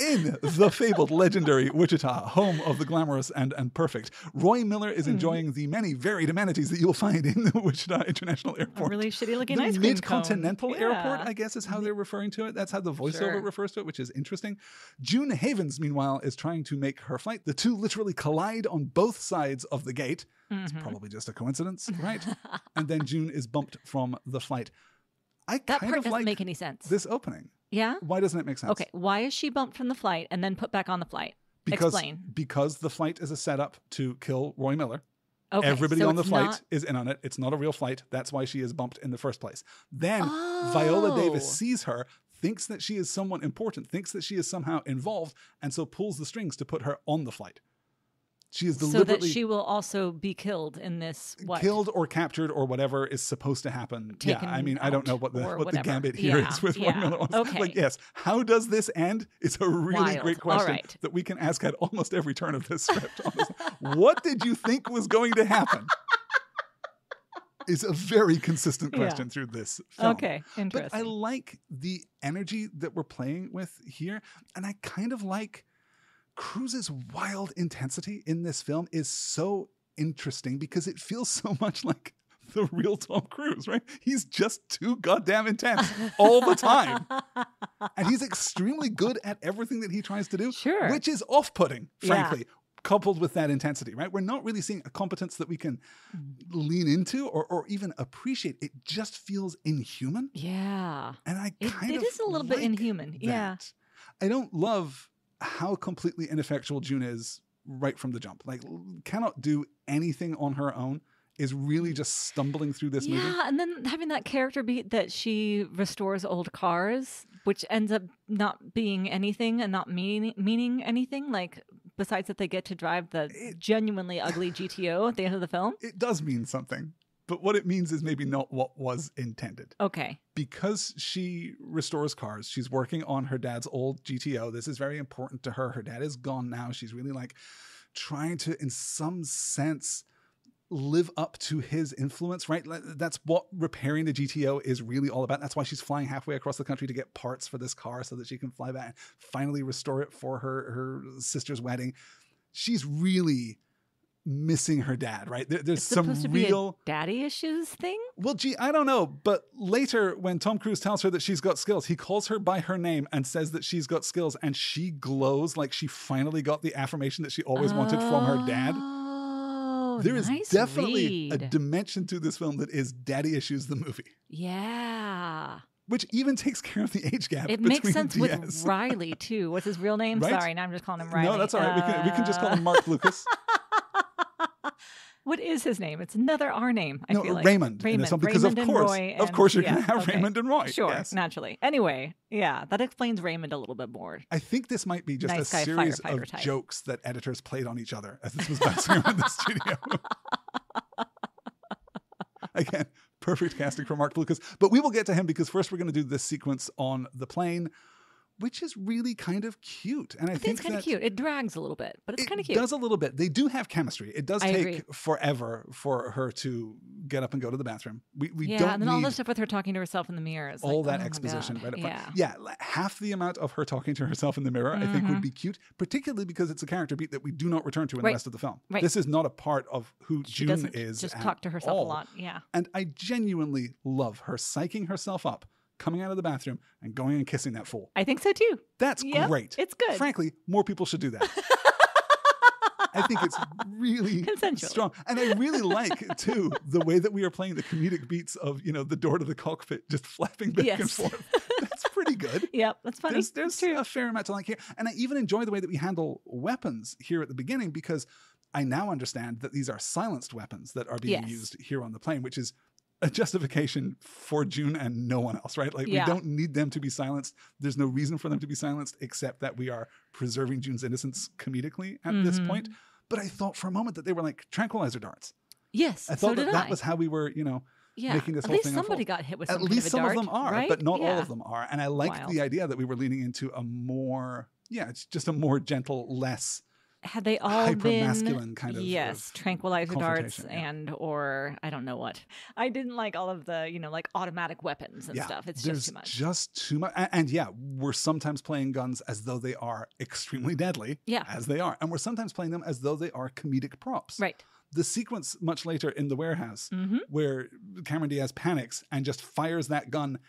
In the fabled, legendary Wichita, home of the glamorous and, and perfect, Roy Miller Hmm. is enjoying the many varied amenities that you'll find in the Wichita International A Airport. really shitty looking the ice cream mid-continental airport. I guess, is how they're referring to it. That's how the voiceover Sure. refers to it, which is interesting. June Havens, meanwhile, is trying to make her flight. The two literally collide on both sides of the gate. It's Mhm. probably just a coincidence, right? and then June is bumped from the flight. I That part doesn't like make any sense. this opening. Yeah. Why doesn't it make sense? Okay. Why is she bumped from the flight and then put back on the flight? because Explain. because the flight is a setup to kill Roy Miller. Okay. Everybody so on the flight not- is in on it. It's not a real flight. That's why she is bumped in the first place. Then Viola oh. Davis Oh. sees her, thinks that she is someone important, thinks that she is somehow involved, and so pulls the strings to put her on the flight. She is so that she will also be killed in this what? killed or captured or whatever is supposed to happen. Taken yeah, I mean, I don't know what the what whatever. the gambit here is Yeah, with Roy yeah. Miller. Okay. Like, yes, how does this end? It's a really Wild. great question right. that we can ask at almost every turn of this script. what did you think was going to happen? Is a very consistent Yeah. question through this film. Okay. But Interesting. I like the energy that we're playing with here. And I kind of like Cruise's wild intensity in this film is so interesting because it feels so much like the real Tom Cruise, right? He's just too goddamn intense all the time. And he's extremely good at everything that he tries to do, Sure. which is off putting, Yeah. frankly. Coupled with that intensity, right? We're not really seeing a competence that we can lean into or, or even appreciate. It just feels inhuman. yeah. And I It- kind it of is a little bit like inhuman, yeah. that. I don't love how completely ineffectual June is right from the jump. Like cannot do anything on her own. Is really mm. just stumbling through this yeah, movie. and then having that character beat that she restores old cars, which ends up not being anything and not meaning meaning anything. Like besides that, they get to drive the It- genuinely ugly GTO at the end of the film. It does mean something, but what it means is maybe not what was intended. Okay, because she restores cars, she's working on her dad's old GTO. This is very important to her. Her dad is gone now. She's really like trying to, in some sense, live up to his influence, right? That's what repairing the GTO is really all about. That's why she's flying halfway across the country to get parts for this car so that she can fly back and finally restore it for her her sister's wedding. She's really missing her dad, right? There- there's it's some real daddy issues thing. well, gee, I don't know. But later, when Tom Cruise tells her that she's got skills, he calls her by her name and says that she's got skills, and she glows like she finally got the affirmation that she always wanted from her dad. Oh, There is nice definitely a dimension to this film that is Daddy Issues, the movie, yeah. which even takes care of the age gap. It makes sense with Riley too. What's his real name? Right? Sorry, now I'm just calling him Riley. No, that's all right. we can we can just call Uh, him Marc Blucas. What is his name? It's another R name. I no, feel like. Raymond. Raymond. because of Raymond and course, Roy of course, you're yeah, gonna have okay. Raymond and Roy. Sure, yes. naturally. Anyway, yeah, that explains Raymond a little bit more. I think this might be just Nice a series of type. jokes that editors played on each other as this was bouncing around the studio. Again, perfect casting for Marc Blucas. But we will get to him because first we're going to do this sequence on the plane. Which is really kind of cute. And I, I think, it's kind of cute. It drags a little bit, but it's it kind of cute. It does a little bit. They do have chemistry. It does I take agree. forever for her to get up and go to the bathroom. We, we yeah, don't and then all the stuff with her talking to herself in the mirror. Is all like, that oh exposition right up front. Yeah. Yeah, half the amount of her talking to herself in the mirror, I think, would Mhm. be cute, particularly because it's a character beat that we do not return to in Right. the rest of the film. Right. This is not a part of who She June is. just talk to herself all. a lot. Yeah. And I genuinely love her psyching herself up, coming out of the bathroom and going and kissing that fool. I think so too. That's Yep, great. it's good. Frankly, more people should do that. I think it's really strong. And I really like too the way that we are playing the comedic beats of, you know, the door to the cockpit just flapping back and forth. That's pretty good. Yep, that's funny. There's, there's a fair amount to like here. And I even enjoy the way that we handle weapons here at the beginning because I now understand that these are silenced weapons that are being Yes. used here on the plane, which is a justification for June and no one else, right? Like Yeah. we don't need them to be silenced. There's no reason for them to be silenced except that we are preserving June's innocence comedically at this Mhm. point. But I thought for a moment that they were like tranquilizer darts. yes, I so thought did that that was how we were, you know, yeah. making this At whole least thing somebody unfold. got hit with at some kind least of some of them are, right? but not all of them are. And I liked Wild. the idea that we were leaning into a more, yeah, it's just a more gentle, less Had they all been hyper-masculine kind of- yes of tranquilizer darts yeah. and or I don't know what. I didn't like all of the you know like automatic weapons and yeah, stuff. It's just too much. just too much. And, and yeah, we're sometimes playing guns as though they are extremely deadly, Yeah. as they are, and we're sometimes playing them as though they are comedic props. right. The sequence much later in the warehouse Mm-hmm. where Cameron Diaz panics and just fires that gun.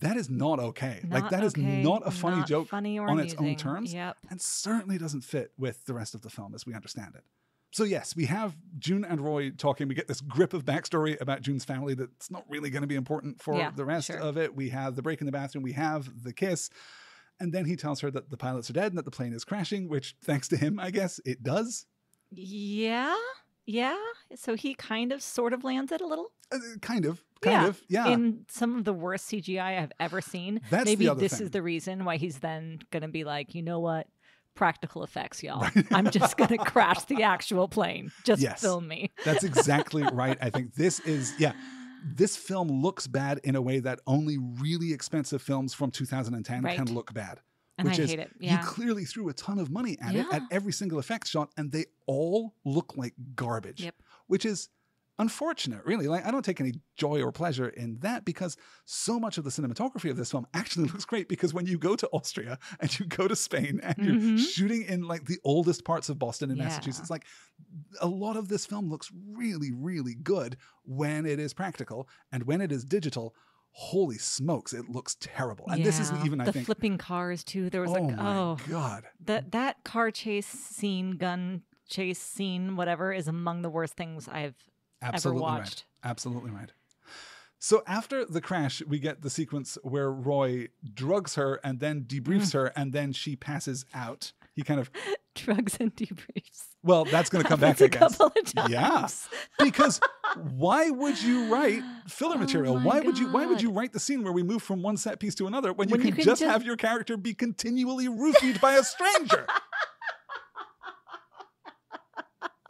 That is not okay. like Not that is okay, not a funny not joke funny on its own terms. Yep. and certainly doesn't fit with the rest of the film as we understand it. So yes, we have June and Roy talking. We get this grip of backstory about June's family that's not really going to be important for Yeah, the rest sure. of it. We have the break in the bathroom. We have the kiss. And then he tells her that the pilots are dead and that the plane is crashing, which thanks to him, I guess, it does. Yeah. Yeah. So he kind of sort of lands it a little. Uh, kind of. Kind Yeah, of. Yeah. In some of the worst CGI I've ever seen. That's the Maybe this thing. is the reason why he's then going to be like, you know what? Practical effects, y'all. I'm just going to crash the actual plane. Just Yes. film me. That's exactly right. I think this is, yeah, this film looks bad in a way that only really expensive films from 2010 Right. can look bad. And which I is hate it. you clearly threw a ton of money at it at every single effects shot, and they all look like garbage. Yep. Which is unfortunate, really. Like I don't take any joy or pleasure in that because so much of the cinematography of this film actually looks great. Because when you go to Austria and you go to Spain and you're Mhm. shooting in like the oldest parts of Boston and Yeah. Massachusetts, like a lot of this film looks really, really good when it is practical, and when it is digital. Holy smokes, it looks terrible. And this isn't Yeah. even, I the think, flipping cars too. There was oh like, my oh, god, that that car chase scene, gun chase scene, whatever, is among the worst things I've Absolutely right. Absolutely right. So after the crash, we get the sequence where Roy drugs her and then debriefs Mm. her, and then she passes out. He kind of, Drugs and debriefs. well, that's going to come back, I guess. couple of times. Yeah. Because why would you write filler Oh material? Why would you? Why would you write the scene where we move from one set piece to another when you, When can, you can just, just- have your character be continually roofied by a stranger?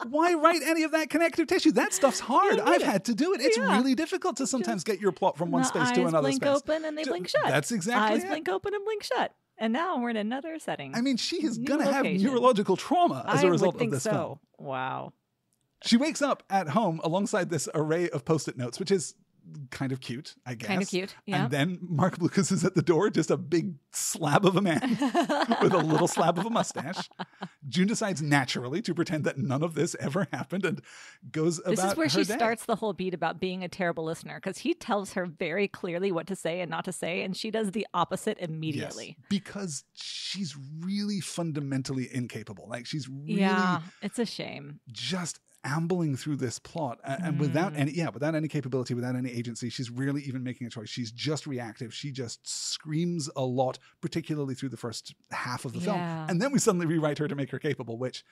Why write any of that connective tissue? That stuff's hard. I've it. had to do it. It's Yeah. really difficult to sometimes get your plot from one space to eyes another blink space. open and they blink shut. That's exactly Eyes it. blink open and blink shut. And now we're in another setting. I mean, she is New gonna have neurological trauma as I a result would think of this so. film. Wow. She wakes up at home alongside this array of post-it notes, which is kind of cute, I guess. Kind of cute. Yeah. And then Mark Lucas is at the door, just a big slab of a man with a little slab of a mustache. June decides naturally to pretend that none of this ever happened and goes This about is where her she day. starts the whole beat about being a terrible listener because he tells her very clearly what to say and not to say, and she does the opposite immediately. Yes, because she's really fundamentally incapable. Like she's really Yeah, it's a shame. just ambling through this plot and, and without Mm. any yeah without any capability without any agency she's rarely even making a choice. She's just reactive. She just screams a lot particularly through the first half of the film. And then we suddenly rewrite her to make her capable which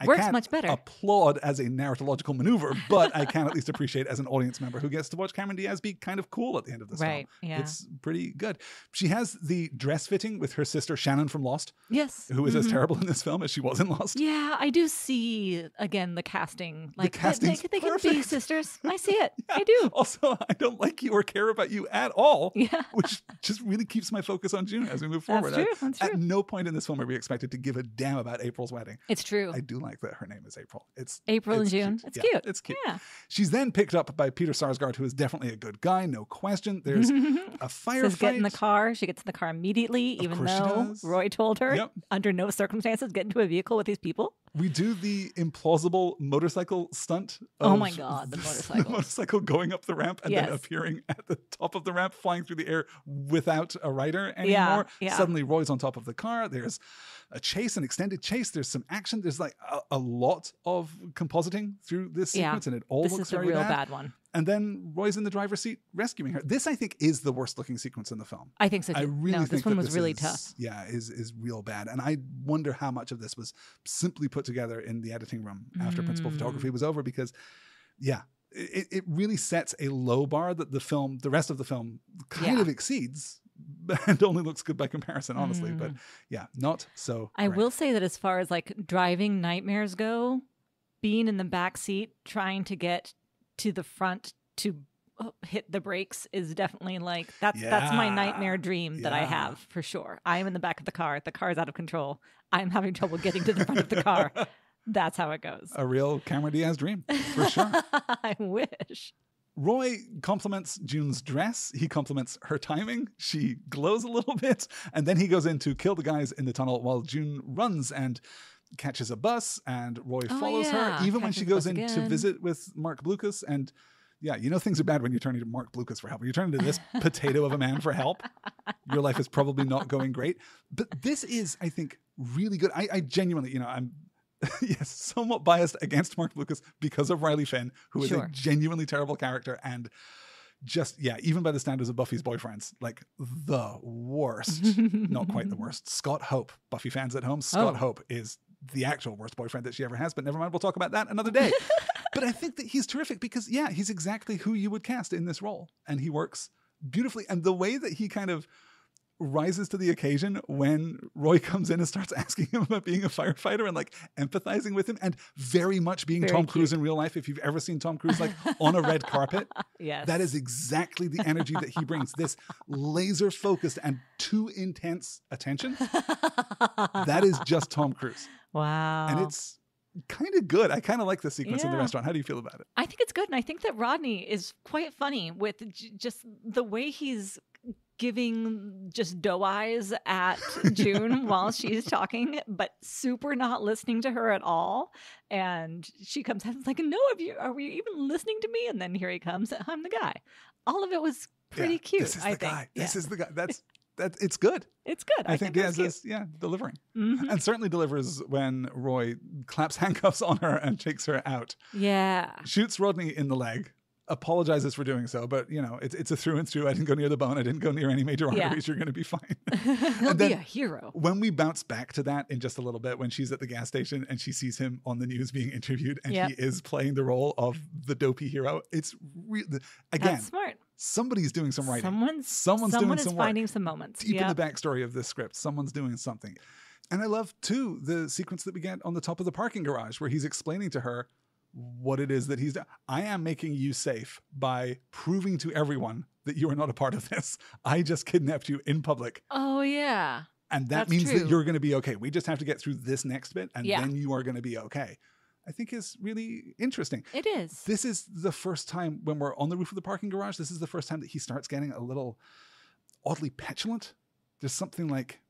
I Works much better. applaud as a narratological maneuver, but I can at least appreciate as an audience member who gets to watch Cameron Diaz be kind of cool at the end of this Right, film. yeah. It's pretty good. She has the dress fitting with her sister Shannon from Lost, yes. who is as Mhm. terrible in this film as she was in Lost. Yeah, I do see again the casting. Like they- casting's they, they can be sisters. I see it. I do. Also, I don't like you or care about you at all, Yeah. which just really keeps my focus on June as we move forward. That's true, that's At no point in this film are we expected to give a damn about April's wedding. It's true. I do like that her name is April. It's April and June. cute. It's Yeah, cute. It's cute. Yeah. She's then picked up by Peter Sarsgaard, who is definitely a good guy, no question. There's a firefight. Says get in the car. She gets in the car immediately, Of even though. Roy told her Yep. under no circumstances get into a vehicle with these people. We do the implausible motorcycle stunt. Oh my God, the the motorcycle. motorcycle going up the ramp and then appearing at the top of the ramp, flying through the air without a rider anymore. yeah. Suddenly, Roy's on top of the car. There's a chase, an extended chase. There's some action. There's like a, a lot of compositing through this Yeah. sequence, and it all this looks is a very real bad. bad one. And then Roy's in the driver's seat rescuing her. This, I think, is the worst looking sequence in the film. I think so. Too. I really no, think this one was this really is- tough. Yeah, is is real bad, and I wonder how much of this was simply put together in the editing room after principal Mm. photography was over. Because, yeah, it, it really sets a low bar that the film, the rest of the film, kind Yeah. of exceeds, and only looks good by comparison, honestly. But Mm. yeah, not so. I great. will say that as far as like driving nightmares go, being in the back seat trying to get to the front to uh, hit the brakes is definitely like that's that's my nightmare dream that I have for sure. I am in the back of the car. The car is out of control. I'm having trouble getting to the front of the car. That's how it goes. a real Cameron Diaz dream for sure. I wish. Roy compliments June's dress. He compliments her timing. She glows a little bit. And then he goes in to kill the guys in the tunnel while June runs and catches a bus. And Roy Oh, follows yeah. her, even when she goes in to visit with Marc Blucas. And yeah, you know things are bad when you're turning to Marc Blucas for help. When you're turning to this potato of a man for help, your life is probably not going great. But this is, I think, really good. I, I genuinely, you know, I'm yes, somewhat biased against Marc Blucas because of Riley Finn, who is Sure. a genuinely terrible character and just yeah, even by the standards of Buffy's boyfriends, like the worst. Not quite the worst. Scott Hope, Buffy fans at home, Scott Oh. Hope is the actual worst boyfriend that she ever has, but never mind, we'll talk about that another day. but I think that he's terrific because yeah, he's exactly who you would cast in this role and he works beautifully and the way that he kind of rises to the occasion when Roy comes in and starts asking him about being a firefighter and like empathizing with him and very much being Very Tom Cruise in real life. If you've ever seen Tom Cruise like on a red carpet, Yes. that is exactly the energy that he brings. This laser focused and too intense attention. That is just Tom Cruise. wow. And it's kind of good. I kind of like the sequence in the restaurant. How do you feel about it? I think it's good, and I think that Rodney is quite funny with j- just the way he's giving just doe eyes at June while she's talking, but super not listening to her at all. And she comes out and is like, "No, have you? Are we even listening to me?" And then here he comes. I'm the guy. All of it was pretty Yeah, cute. This is I the think. guy. Yeah. This is the guy. That's that. It's good. it's good. I, I, think it was Diaz is yeah delivering. Mhm. and certainly delivers when Roy claps handcuffs on her and takes her out, Yeah. shoots Rodney in the leg, apologizes for doing so, but you know it's it's a through and through. I didn't go near the bone. I didn't go near any major Yeah. arteries. You're going to be fine. He'll be a hero. when we bounce back to that in just a little bit, when she's at the gas station and she sees him on the news being interviewed, and Yep. he is playing the role of the dopey hero, it's re- again That's smart. somebody's doing some writing. Someone's Someone's doing is some work. finding some moments. deep yeah. in the backstory of this script. Someone's doing something. And I love too the sequence that we get on the top of the parking garage where he's explaining to her what it is that he's done. I am making you safe by proving to everyone that you are not a part of this. I just kidnapped you in public. Oh yeah. And that That's means that you're going to be okay. We just have to get through this next bit and Yeah. then you are going to be okay. I think is really interesting. It is. This is the first time when we're on the roof of the parking garage. This is the first time that he starts getting a little oddly petulant. There's something like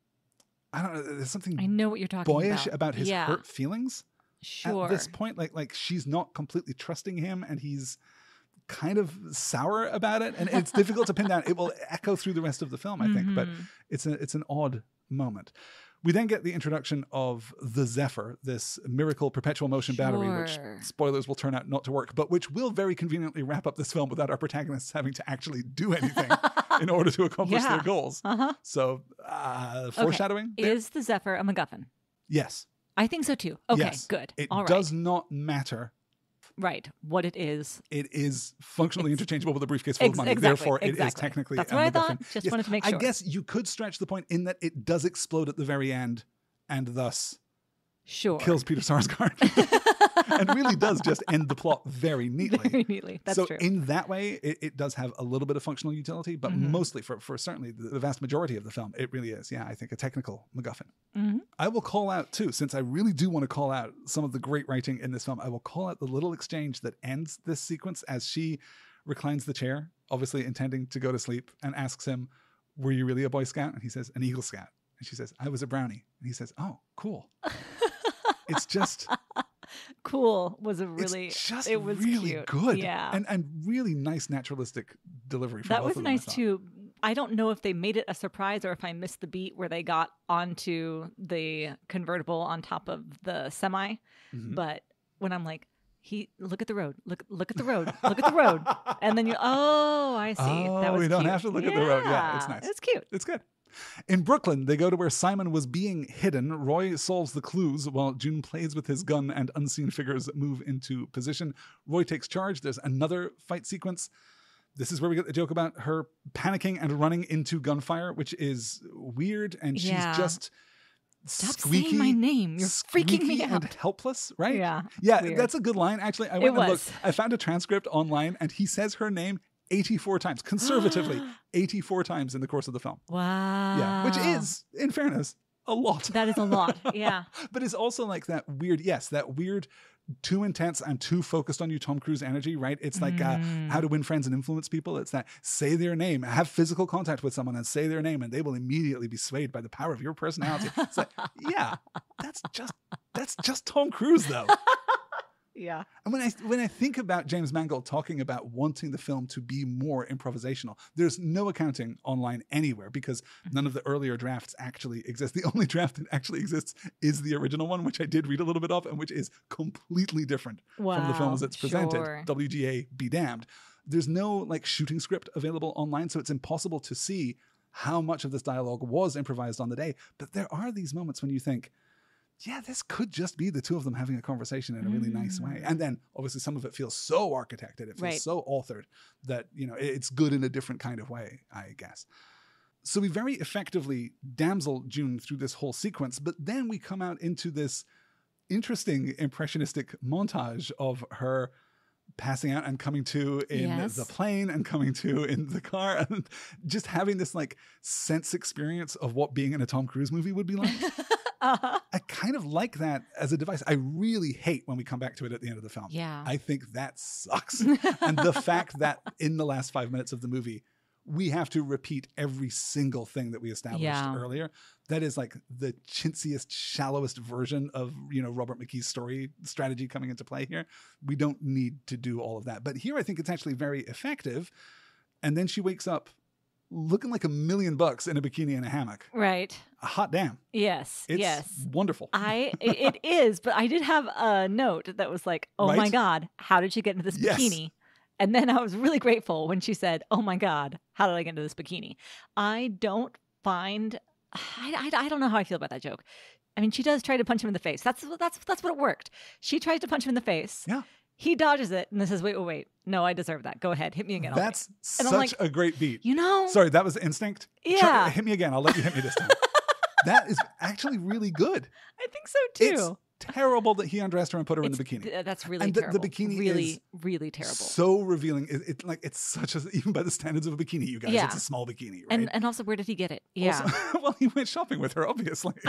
I don't know. There's something I know what you're talking about boyish about. about, his yeah, hurt feelings Sure. at this point. Like like she's not completely trusting him, and he's kind of sour about it. And it's difficult to pin down. It will echo through the rest of the film, I think, but Mhm. it's a it's an odd moment. We then get the introduction of the Zephyr, this miracle perpetual motion battery, which spoilers will turn out not to work, but which will very conveniently wrap up this film without our protagonists having to actually do anything in order to accomplish Yeah. their goals. Uh-huh. So, uh, foreshadowing? is the Zephyr a MacGuffin? yes. I think so too. Okay, Yes. good. It All right. does not matter. Right. What it is. It is functionally It's- interchangeable with a briefcase full Ex- of money. exactly, Therefore, it is exactly. technically That's what I thought. Just wanted to make sure. I guess you could stretch the point in that it does explode at the very end and thus Sure. kills Peter Sarsgaard and really does just end the plot very neatly. Very neatly. That's so true. in that way, it, it does have a little bit of functional utility, but Mhm. mostly for, for certainly the, the vast majority of the film, it really is. Yeah, I think a technical MacGuffin. Mhm. I will call out too, since I really do want to call out some of the great writing in this film. I will call out the little exchange that ends this sequence as she reclines the chair, obviously intending to go to sleep, and asks him, "Were you really a Boy Scout?" And he says, "An Eagle Scout." And she says, "I was a Brownie." And he says, "Oh, cool." it's just cool was a really. it's just it was really cute. good Yeah. and and really nice naturalistic delivery from that both was of them, I nice thought. too. I don't know if they made it a surprise or if I missed the beat where they got onto the convertible on top of the semi. Mhm. But when I'm like, he look at the road, look look at the road, look at the road, and then you oh I see Oh, that was we don't cute. have to look at the road. Yeah, it's nice. It's cute. It's good. In Brooklyn, they go to where Simon was being hidden. Roy solves the clues while June plays with his gun and unseen figures move into position. Roy takes charge. There's another fight sequence. This is where we get the joke about her panicking and running into gunfire, which is weird. And she's Yeah. just Stop squeaky. saying my name. You're freaking me out. and helpless, right? Yeah. Yeah, weird. that's a good line. Actually, I went and was. looked. I found a transcript online, and he says her name 84 times, conservatively, 84 times in the course of the film. Wow. Yeah, which is, in fairness, a lot. that is a lot. Yeah. but it's also like that weird, yes, that weird, too intense and too focused on you, Tom Cruise energy, right? It's like uh, Mm. how to win friends and influence people. It's that say their name, have physical contact with someone and say their name, and they will immediately be swayed by the power of your personality. It's like, yeah, that's just that's just Tom Cruise though. Yeah. And when I when I think about James Mangold talking about wanting the film to be more improvisational, there's no accounting online anywhere because mm-hmm. none of the earlier drafts actually exist. The only draft that actually exists is the original one, which I did read a little bit of, and which is completely different from the film Wow, as it's presented. sure. WGA be damned. There's no like shooting script available online, so it's impossible to see how much of this dialogue was improvised on the day. But there are these moments when you think, yeah, this could just be the two of them having a conversation in a really nice way. Mm. And then obviously some of it feels so architected, it feels Right. so authored that, you know, it's good in a different kind of way, I guess. So we very effectively damsel June through this whole sequence, but then we come out into this interesting impressionistic montage of her passing out and coming to in Yes. the plane and coming to in the car and just having this like sense experience of what being in a Tom Cruise movie would be like. Uh-huh. I kind of like that as a device. I really hate when we come back to it at the end of the film. Yeah. I think that sucks. and the fact that in the last five minutes of the movie, we have to repeat every single thing that we established Yeah. earlier. That is like the chintziest, shallowest version of you know Robert McKee's story strategy coming into play here. We don't need to do all of that. But here I think it's actually very effective. And then she wakes up looking like a million bucks in a bikini and a hammock. right. A hot damn. Yes. It's yes. wonderful. I it, is, but I did have a note that was like, "Oh my god, how did she get into this Yes. bikini?" And then I was really grateful when she said, "Oh my god, how did I get into this bikini?" I don't find I, I, I don't know how I feel about that joke. I mean, she does try to punch him in the face. That's that's that's what it worked. She tries to punch him in the face. Yeah. He dodges it and then says, "Wait, wait, wait. No, I deserve that. Go ahead, hit me again." I'll That's such like, a great beat. you know, Sorry, that was instinct. Try- Yeah. hit me again. I'll let you hit me this time. that is actually really good. I think so too. It's terrible that he undressed her and put her in the bikini. th- that's really And the- the terrible. bikini really, is really terrible. So revealing. It, it like it's such a even by the standards of a bikini, you guys, Yeah. it's a small bikini, right? and and also, where did he get it? Yeah. Also- well, he went shopping with her, obviously.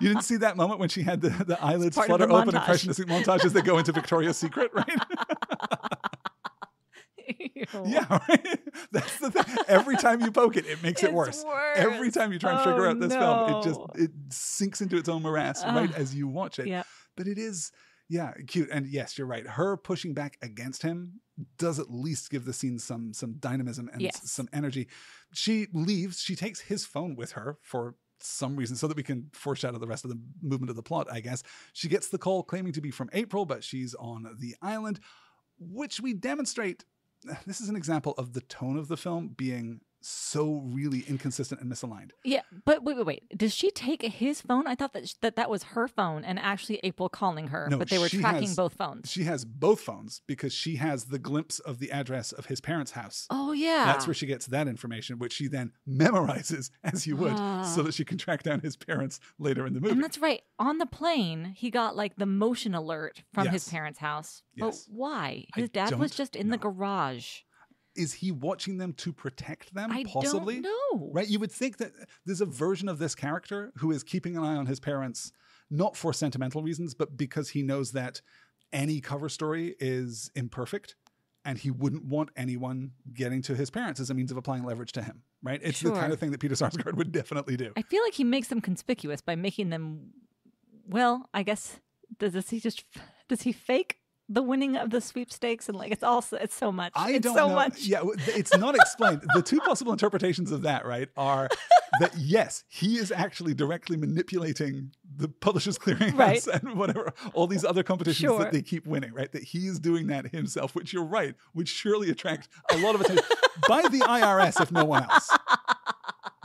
you didn't see that moment when she had the, the eyelids flutter the open, montage. impressionistic montage as they go into Victoria's Secret, right? yeah, right. That's the thing. Every time you poke it, it makes it It's worse. Every time you try and figure Oh, out this film, it just it sinks into its own morass right as you watch it. Yeah. But it is, yeah, cute. And yes, you're right. Her pushing back against him does at least give the scene some some dynamism and Yes. some energy. She leaves. She takes his phone with her for some reason so that we can foreshadow the rest of the movement of the plot, I guess. She gets the call claiming to be from April, but she's on the island, which we demonstrate. This is an example of the tone of the film being so really inconsistent and misaligned. Yeah, but wait, wait, wait. Does she take his phone? I thought that sh- that, that was her phone and actually April calling her, No, but they were tracking has- both phones. She has both phones because she has the glimpse of the address of his parents' house. oh, yeah. That's where she gets that information, which she then memorizes as you would, so Ah. that she can track down his parents later in the movie. And that's right. On the plane, he got like the motion alert from his parents' house. Yes. But why? I His dad was just in the garage. Is he watching them to protect them? I possibly. don't. Right? You would think that there's a version of this character who is keeping an eye on his parents, not for sentimental reasons, but because he knows that any cover story is imperfect and he wouldn't want anyone getting to his parents as a means of applying leverage to him. Right? It's the kind of thing that Peter Sarsgaard would definitely do. I feel like he makes them conspicuous by making them. Well, I guess does, does he just does he fake the winning of the sweepstakes and like it's also it's so much. I it's don't so know. much. Yeah, it's not explained. the two possible interpretations of that, right, are that yes, he is actually directly manipulating the publishers clearinghouse Right. and whatever all these other competitions Sure. that they keep winning, right? That he is doing that himself, which you're right, would surely attract a lot of attention by the IRS if no one else.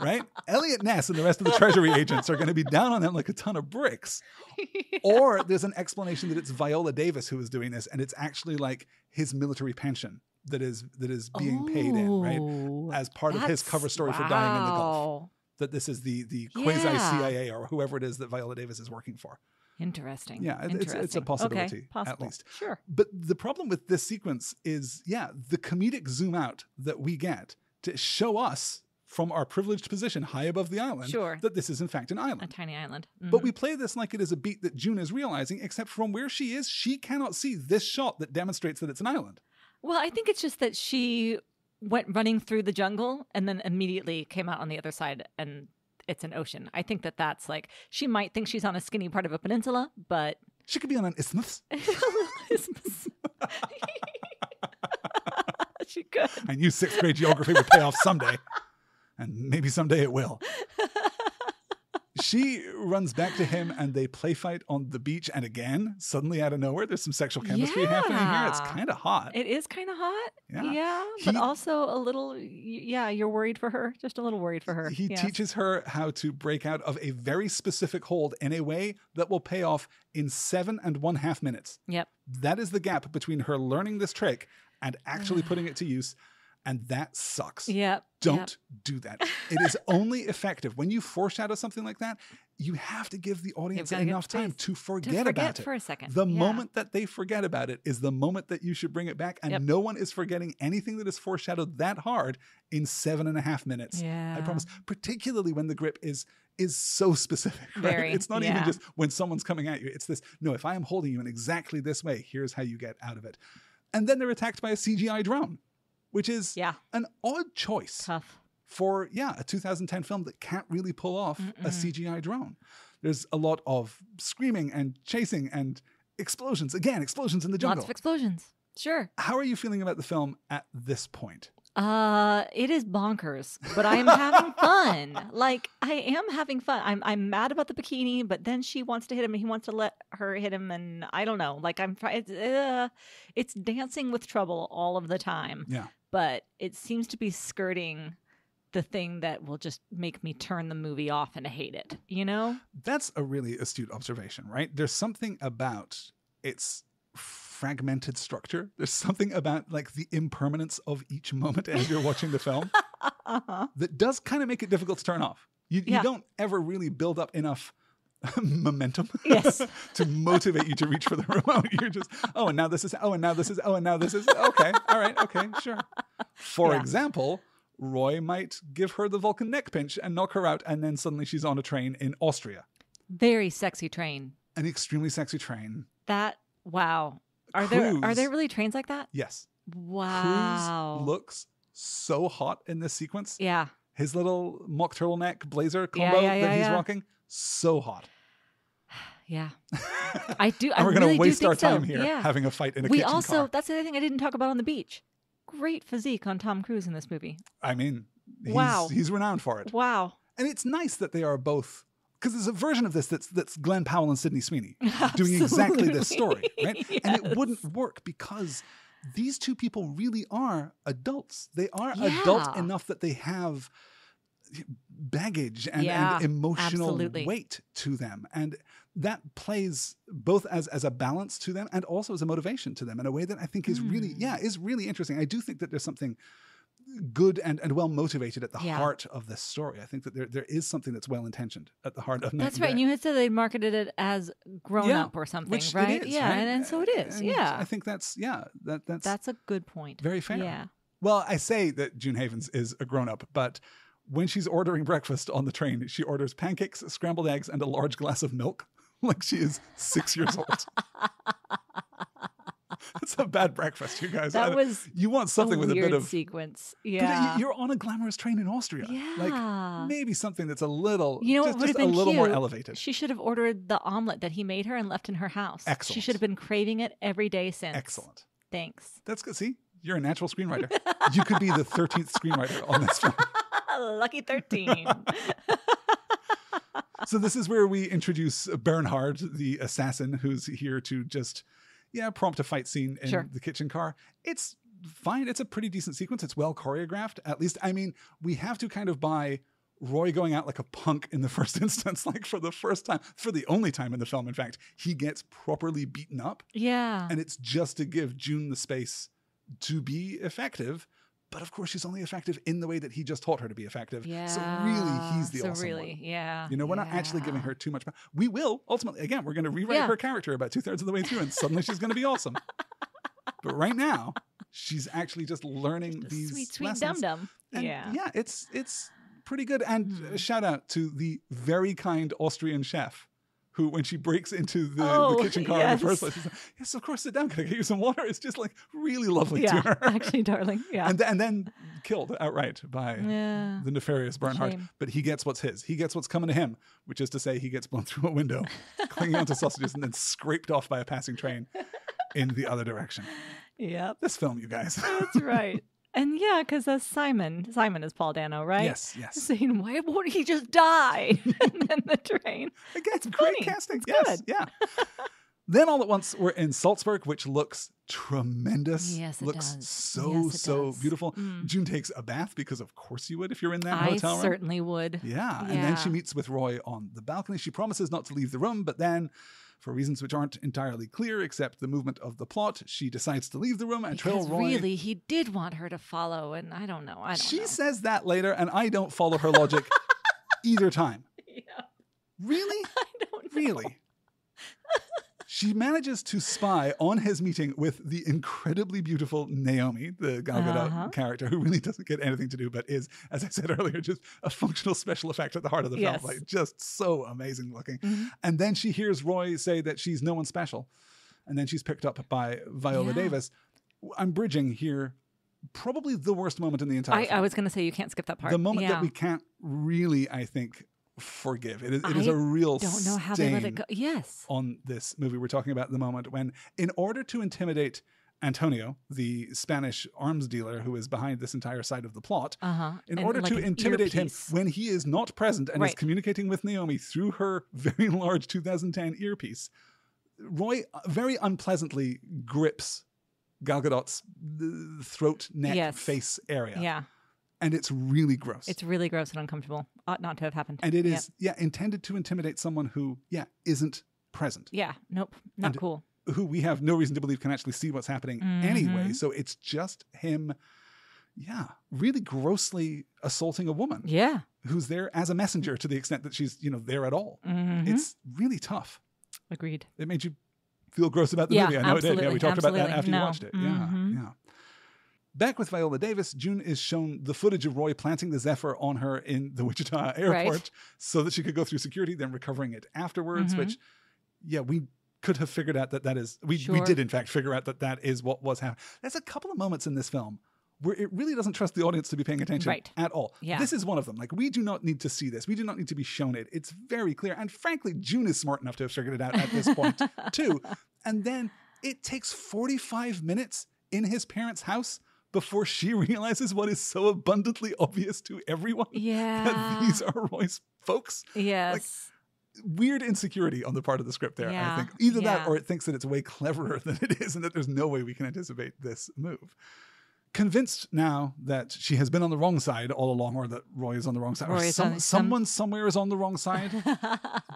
Right? Eliot Ness and the rest of the Treasury agents are going to be down on them like a ton of bricks. Or there's an explanation that it's Viola Davis who is doing this, and it's actually like his military pension that is that is being paid in, right? Oh, As part of his cover story for dying in the Gulf. That this is the the Yeah. quasi CIA or whoever it is that Viola Davis is working for. Interesting. Yeah, it- it's- it's a possibility, Okay, at least. Sure. But the problem with this sequence is, yeah, the comedic zoom out that we get to show us from our privileged position high above the island Sure. that this is in fact an island. A tiny island. But Mhm. we play this like it is a beat that June is realizing, except from where she is, she cannot see this shot that demonstrates that it's an island. Well, I think it's just that she went running through the jungle and then immediately came out on the other side and it's an ocean. I think that that's like she might think she's on a skinny part of a peninsula, but She could be on an isthmus. she could. I knew sixth grade geography would pay off someday, and maybe someday it will. She runs back to him and they play fight on the beach. And again, suddenly out of nowhere, there's some sexual chemistry happening here. It's kind of hot. It is kind of hot. Yeah. but He- also a little. Yeah, you're worried for her. Just a little worried for her. He yes. teaches her how to break out of a very specific hold in a way that will pay off in seven and one half minutes. Yep. That is the gap between her learning this trick and actually putting it to use. And that sucks. Yeah. Don't yep. do that. It is only effective when you foreshadow something like that. You have to give the audience enough time to forget, to forget about it. for a second. The Yeah. moment that they forget about it is the moment that you should bring it back, and Yep. no one is forgetting anything that is foreshadowed that hard in seven and a half minutes. Yeah. I promise. Particularly when the grip is is so specific. Right? Very, it's not even just when someone's coming at you. It's this. No, if I am holding you in exactly this way, here's how you get out of it. And then they're attacked by a CGI drone, which is Yeah. an odd choice Tough. for yeah a 2010 film that can't really pull off a Mm-mm. CGI drone. There's a lot of screaming and chasing and explosions. Again, explosions in the jungle. Lots of explosions. Sure. How are you feeling about the film at this point? Uh, it is bonkers, but I am having fun. Like I am having fun. I'm I'm mad about the bikini, but then she wants to hit him, and he wants to let her hit him, and I don't know. Like I'm trying. It's, uh, it's dancing with trouble all of the time, Yeah. But it seems to be skirting the thing that will just make me turn the movie off and hate it. You know? That's a really astute observation, right? There's something about its fragmented structure. There's something about like the impermanence of each moment as you're watching the film Uh-huh. that does kind of make it difficult to turn off. You, you don't ever really build up enough momentum Yes. to motivate you to reach for the remote. Oh, you're just, oh, and now this is, oh, and now this is, oh, and now this is, okay, all right, okay, sure. For Yeah. example, Roy might give her the Vulcan neck pinch and knock her out, and then suddenly she's on a train in Austria. Very sexy train. An extremely sexy train. That wow. Are there are there really trains like that? Yes. Wow. Cruise looks so hot in this sequence. Yeah. His little mock turtleneck blazer combo yeah, yeah, that he's rocking, so hot. Yeah. I do. I we're gonna waste our time so. here Yeah. having a fight in a we kitchen also car. that's the other thing I didn't talk about on the beach. Great physique on Tom Cruise in this movie. I mean, he's, Wow. he's renowned for it. Wow. And it's nice that they are both because there's a version of this that's that's Glen Powell and Sydney Sweeney doing exactly this story, right? And it wouldn't work because these two people really are adults. They are adult enough that they have baggage and, Yeah, and emotional absolutely. weight to them. And that plays both as, as a balance to them and also as a motivation to them in a way that I think is really, Hmm. yeah, is really interesting. I do think that there's something good and, and well motivated at the Yeah. heart of this story. I think that there, there is something that's well intentioned at the heart of Knight That's right. And you had said they marketed it as grown Yeah, up or something, which right? it is, yeah, right? And, and so it is. And yeah. I think that's yeah, that that's That's a good point. very fair. Yeah. Well, I say that June Havens is a grown up, but when she's ordering breakfast on the train, she orders pancakes, scrambled eggs, and a large glass of milk, like she is six years old. That's a bad breakfast, you guys. That was you want something a with a bit of. sequence. Yeah. You're on a glamorous train in Austria. yeah. Like maybe something that's a little, you know just, would have a little cute? more elevated. She should have ordered the omelet that he made her and left in her house. Excellent. She should have been craving it every day since. Excellent. Thanks. That's good. See, you're a natural screenwriter. you could be the 13th screenwriter on this film. Lucky 13. So this is where we introduce Bernhard, the assassin, who's here to just, yeah, prompt a fight scene in Sure. the kitchen car. It's fine. It's a pretty decent sequence. It's well choreographed. At least, I mean, we have to kind of buy Roy going out like a punk in the first instance, like for the first time, for the only time in the film, in fact, he gets properly beaten up. yeah. And it's just to give June the space to be effective. But of course, she's only effective in the way that he just taught her to be effective. yeah. So really, he's the so awesome really, one. yeah. You know, we're not actually giving her too much. power. We will ultimately. Again, we're going to rewrite Yeah. her character about two thirds of the way through, and suddenly she's going to be awesome. But right now, she's actually just learning A these sweet, sweet lessons. dum dum. Yeah. yeah, it's it's pretty good. And hmm. a shout out to the very kind Austrian chef. Who, when she breaks into the, Oh, the kitchen car in yes. the first place, like, yes, of course, sit down. Can I get you some water? It's just like really lovely to her. Actually, darling. Yeah. And, th- and then killed outright by yeah. the nefarious Bernhardt. Shame. But he gets what's his. He gets what's coming to him, which is to say, he gets blown through a window, clinging onto sausages, and then scraped off by a passing train in the other direction. Yep. This film, you guys. That's right. And yeah, because uh, Simon, Simon is Paul Dano, right? Yes, yes. Saying, why won't he just die? and then the train. Again, It's great funny. casting. It's yes, good. yeah. then all at once, we're in Salzburg, which looks tremendous. Yes, it looks does. so Yes, it so does. beautiful. Mm. June takes a bath because, of course, you would if you're in that I hotel room. certainly would. Yeah. And then she meets with Roy on the balcony. She promises not to leave the room, but then, for reasons which aren't entirely clear, except the movement of the plot, she decides to leave the room and trail Because Roy. really, he did want her to follow, and I don't know. I don't she know. says that later, and I don't follow her logic either time. yeah, Really? I don't know. Really? She manages to spy on his meeting with the incredibly beautiful Naomi, the Gal Gadot Uh-huh. character, who really doesn't get anything to do, but is, as I said earlier, just a functional special effect at the heart of the Yes. film. Like, just so amazing looking. Mhm. And then she hears Roy say that she's no one special. And then she's picked up by Viola Yeah. Davis. I'm bridging here probably the worst moment in the entire I, film. I was going to say you can't skip that part. the moment yeah. that we can't really, I think, forgive. It is, it is a real don't know how they let it go. Yes. on this movie we're talking about at the moment when in order to intimidate Antonio, the Spanish arms dealer who is behind this entire side of the plot, Uh huh. in order to intimidate him when he is not present and is communicating with Naomi through her very large 2010 earpiece, Roy very unpleasantly grips Gal Gadot's uh, throat, neck, Yes. face area. Yeah. And it's really gross. It's really gross and uncomfortable. Ought not to have happened. and it is, Yep. yeah, intended to intimidate someone who, yeah, isn't present. Yeah. Nope. Not And- cool. who we have no reason to believe can actually see what's happening anyway. Mhm. So it's just him, yeah, really grossly assaulting a woman Yeah. who's there as a messenger to the extent that she's, you know, there at all. Mhm. It's really tough. Agreed. It made you feel gross about the Yeah, movie. I know it did. Yeah, we absolutely, talked about that after No. you watched it. Mhm. Yeah, yeah. Back with Viola Davis, June is shown the footage of Roy planting the Zephyr on her in the Wichita airport so that she could go through security, then recovering it afterwards, Mhm. which, yeah, we could have figured out that that is, we, we did in fact figure out that that is what was happening. There's a couple of moments in this film where it really doesn't trust the audience to be paying attention Right. at all. Yeah. This is one of them. Like, we do not need to see this. We do not need to be shown it. It's very clear. And frankly, June is smart enough to have figured it out at this point, too. And then it takes 45 minutes in his parents' house before she realizes what is so abundantly obvious to everyone Yeah. that these are Roy's folks. yes. weird insecurity on the part of the script there. Yeah, I think either that or it thinks that it's way cleverer than it is, and that there's no way we can anticipate this move. Convinced now that she has been on the wrong side all along, or that Roy is on the wrong side, Roy or some, some- someone somewhere is on the wrong side. it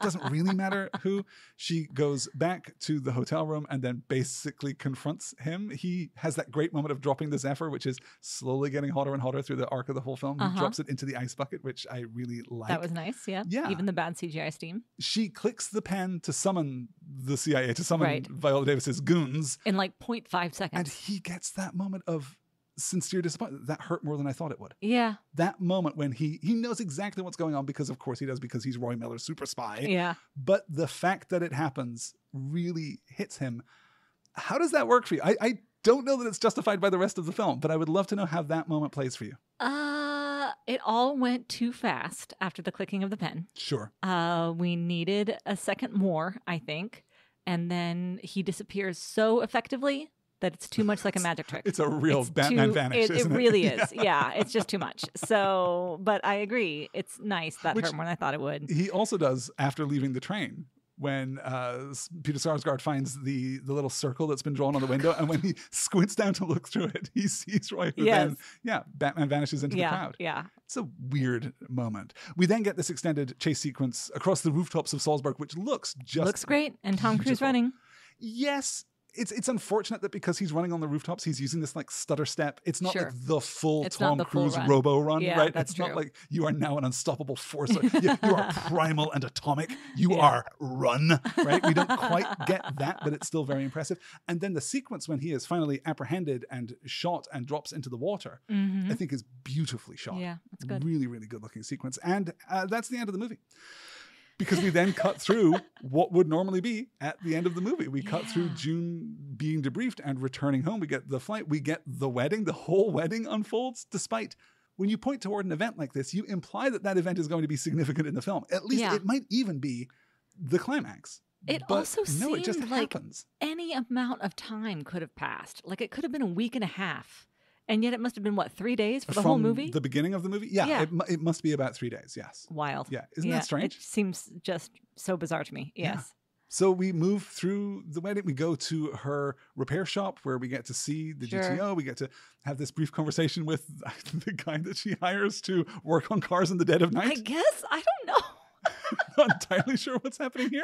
doesn't really matter who. She goes back to the hotel room and then basically confronts him. He has that great moment of dropping the Zephyr, which is slowly getting hotter and hotter through the arc of the whole film. Uh-huh. drops it into the ice bucket, which I really like. that was nice. Yeah. Yeah. Even the bad CGI steam she clicks the pen to summon the CIA, to summon Right. Viola Davis's goons, in like 0.5 seconds. and he gets that moment of sincere disappointment. That hurt more than I thought it would. yeah. That moment when he he knows exactly what's going on because of course he does because he's Roy Miller's super spy. Yeah. But the fact that it happens really hits him. How does that work for you? I, I don't know that it's justified by the rest of the film, but I would love to know how that moment plays for you. Uh, it all went too fast after the clicking of the pen. Sure. Uh, we needed a second more, I think. And then he disappears so effectively that it's too much like a magic trick. It's a real It's Batman too- vanish, It, it it? really is. Yeah. it's just too much. So, but I agree. It's nice. That Which- hurt more than I thought it would. He also does after leaving the train when uh, Peter Sarsgaard finds the the little circle that's been drawn on the window, and when he squints down to look through it, he sees Roy, who then, yeah, Batman vanishes into the crowd. Yeah. It's a weird moment. We then get this extended chase sequence across the rooftops of Salzburg, which looks just Looks great. And Tom Cruise running. Yes. It's it's unfortunate that because he's running on the rooftops, he's using this like stutter step. It's not Sure. like the full It's Tom the full Cruise run. robo run, Yeah, right? that's it's not like you are now an unstoppable force. you, you are primal and atomic. You Yeah. are run, right? We don't quite get that, but it's still very impressive. And then the sequence when he is finally apprehended and shot and drops into the water, hmm I think is beautifully shot. Yeah. That's good. Really, really good looking sequence. And uh, that's the end of the movie. Because we then cut through what would normally be at the end of the movie. We cut through June being debriefed and returning home. We get the flight. We get the wedding. The whole wedding unfolds despite. When you point toward an event like this, you imply that that event is going to be significant in the film. At least Yeah. it might even be the climax. It But also no, it just like happens. any amount of time could have passed. Like it could have been a week and a half. And yet it must have been what, three days for the whole movie? The beginning of the movie? Yeah, Yeah. It, mu- it must be about three days. Yes. Wild. Yeah. Isn't that strange? It seems just so bizarre to me. Yeah. Yes. So we move through the wedding. We go to her repair shop where we get to see the Sure. GTO. We get to have this brief conversation with the guy that she hires to work on cars in the dead of night. I guess I don't know. Not entirely sure what's happening here.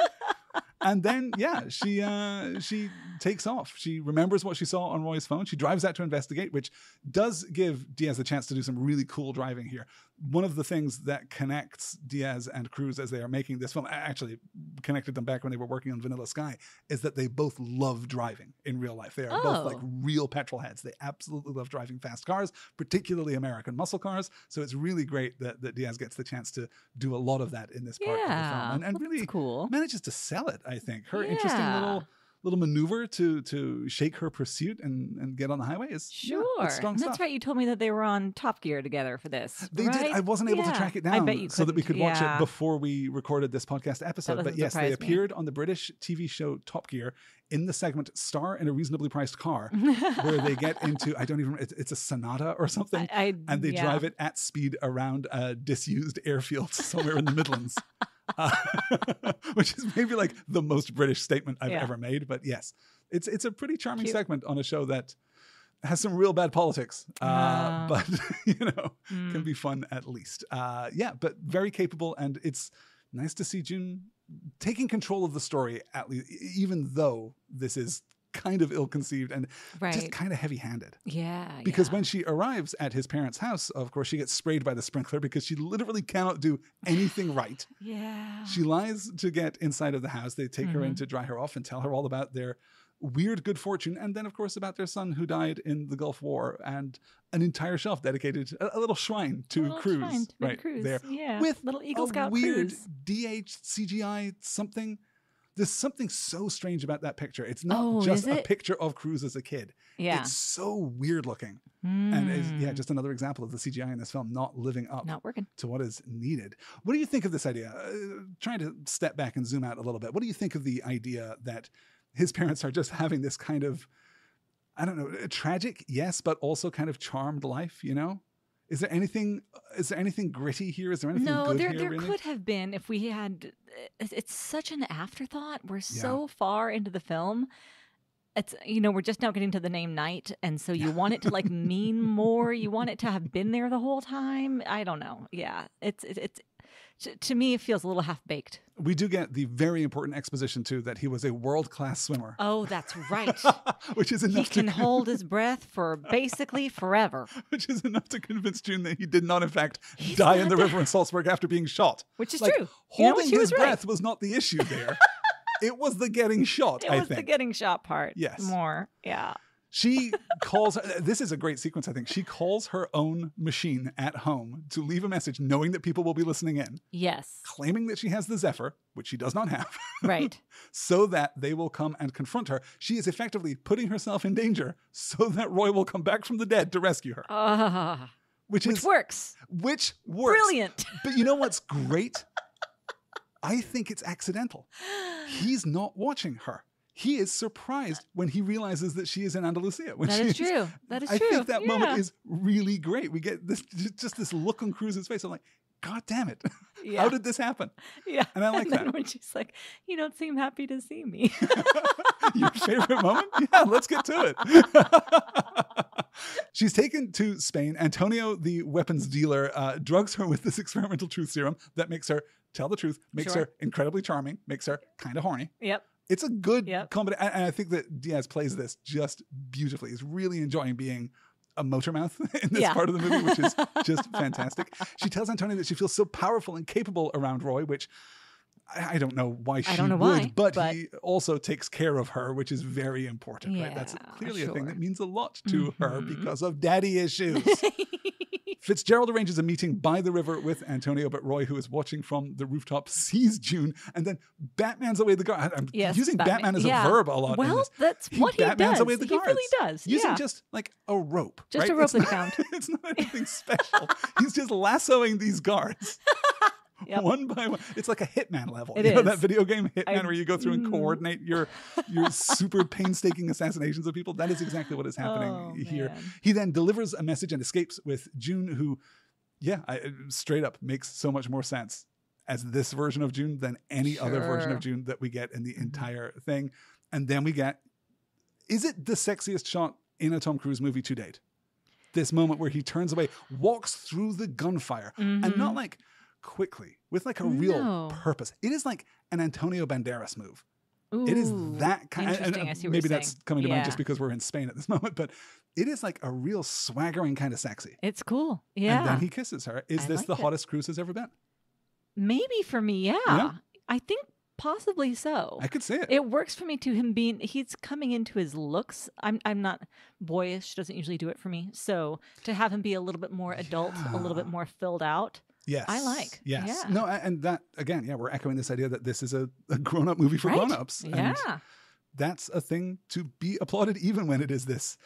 And then, yeah, she uh, she takes off. She remembers what she saw on Roy's phone. She drives out to investigate, which does give Diaz a chance to do some really cool driving here. One of the things that connects Diaz and Cruise as they are making this film, actually connected them back when they were working on Vanilla Sky, is that they both love driving in real life. They are both like Oh. real petrol heads. They absolutely love driving fast cars, particularly American muscle cars. So it's really great that, that Diaz gets the chance to do a lot of that in this part of the film. And, and Well, really cool. manages to sell it, I think. Her interesting little little maneuver to to shake her pursuit and, and get on the highway is yeah, Sure. it's strong that's stuff. right. You told me that they were on Top Gear together for this. They did. I wasn't able to track it down I bet you so that we could watch Yeah. it before we recorded this podcast episode. But yes, they surprise me. appeared on the British TV show Top Gear in the segment "Star in a Reasonably Priced Car," where they get into I don't even it's, it's a Sonata or something, I, I, and they yeah. drive it at speed around a disused airfield somewhere in the Midlands. Uh, which is maybe like the most British statement I've Yeah. ever made, but yes, it's it's a pretty charming Cute. segment on a show that has some real bad politics, uh, Ah. but you know Mm. can be fun at least. Uh, yeah, but very capable, and it's nice to see June taking control of the story at least, even though this is kind of ill-conceived and right. just kind of heavy-handed. yeah. Because yeah. when she arrives at his parents' house, of course, she gets sprayed by the sprinkler because she literally cannot do anything right. Yeah. She lies to get inside of the house. They take her in Mhm. to dry her off and tell her all about their weird good fortune, and then, of course, about their son who died in the Gulf War, and an entire shelf dedicated, a, a little shrine to Little Cruise, shrine to right Cruise. there, Yeah. with little Eagle a Scout weird Cruise. DH CGI something. There's something so strange about that picture. It's not Oh, just is a picture of Cruise as a kid. Yeah. It's so weird looking. And is, yeah, Mm. just another example of the CGI in this film not living up not working. to what is needed. What do you think of this idea? Uh, trying to step back and zoom out a little bit. What do you think of the idea that his parents are just having this kind of, I don't know, a tragic, yes, but also kind of charmed life, you know? Is there anything? Is there anything gritty here? Is there anything No, there here? there really? could have been if we had. It's it's such an afterthought. We're so far into the film. It's you know we're just now getting to the name Knight, and so you want it to like mean more. You want it to have been there the whole time. I don't know. Yeah, it's it's. To- to me, it feels a little half baked. We do get the very important exposition too that he was a world class swimmer, Oh, that's right. which is enough. he can to hold his breath for basically forever, which is enough to convince June that he did not, in fact, He's die in the river in Salzburg after being shot. which is Like, true. You know? Holding his was right. breath was not the issue there. it was the getting shot. It I was the getting shot part. Yes. more. Yeah. She calls. This is a great sequence. I think she calls her own machine at home to leave a message, knowing that people will be listening in, Yes. claiming that she has the Zephyr, which she does not have. Right. so that they will come and confront her. She is effectively putting herself in danger so that Roy will come back from the dead to rescue her, Ah, which, which is works. which works. Brilliant. But you know what's great? I think it's accidental. He's not watching her. He is surprised when he realizes that she is in Andalusia. When That she is true. That is I true. I think that moment is really great. We get this just this look on Cruise's face. I'm like, God damn it! Yeah. How did this happen? Yeah. And I like then that. when she's like, "You don't seem happy to see me." Your favorite moment? Yeah, let's get to it. She's taken to Spain. Antonio, the weapons dealer, uh, drugs her with this experimental truth serum that makes her tell the truth, makes Sure. her incredibly charming, makes her kind of horny. yep. It's a good Yep. comedy, and I think that Diaz plays this just beautifully. He's really enjoying being a motor mouth in this Yeah. part of the movie, which is just fantastic. She tells Antonio that she feels so powerful and capable around Roy, which I don't know why she don't know would, why, but, but- he also takes care of her, which is very important. right? That's Yeah, clearly a thing that means a lot to her Mhm. because of daddy issues. Fitzgerald arranges a meeting by the river with Antonio, but Roy, who is watching from the rooftop, sees June and then Batman's away the guard. I'm Yes, using Batman, Batman- as yeah. a verb a lot. well, that's He what he Batmans does. away the he guards. really does. Using yeah. just like a rope. Just right? a rope It's that not- found. It's not anything special. He's just lassoing these guards. Yep. One by one, it's like a Hitman level. It you know that video game Hitman I- where you go through and Mm. coordinate your your super painstaking assassinations of people. That is exactly what is happening Oh, here. man. He then delivers a message and escapes with June, who, yeah, I, straight up makes so much more sense as this version of June than any other version of June that we get in the Mhm. entire thing. And then we get, is it the sexiest shot in a Tom Cruise movie to date? This moment where he turns away, walks through the gunfire, and Mhm. not like quickly, with like a real purpose. It is like an Antonio Banderas move. It is that kind. Interesting. and see maybe that's saying. coming to mind just because we're in Spain at this moment, but it is like a real swaggering kind of sexy. It's cool. Yeah. And then he kisses her. Is I this like the it. hottest Cruise has ever been? Maybe for me, yeah. Yeah? I think possibly so. I could say it. It works for me to him being he's coming into his looks. I'm I'm not boyish, doesn't usually do it for me. So to have him be a little bit more adult, a little bit more filled out. Yes. I like. Yes. Yeah. No, and that, again, yeah, we're echoing this idea that this is a, a grown up movie for right? grown ups. Yeah. that's a thing to be applauded, even when it is this,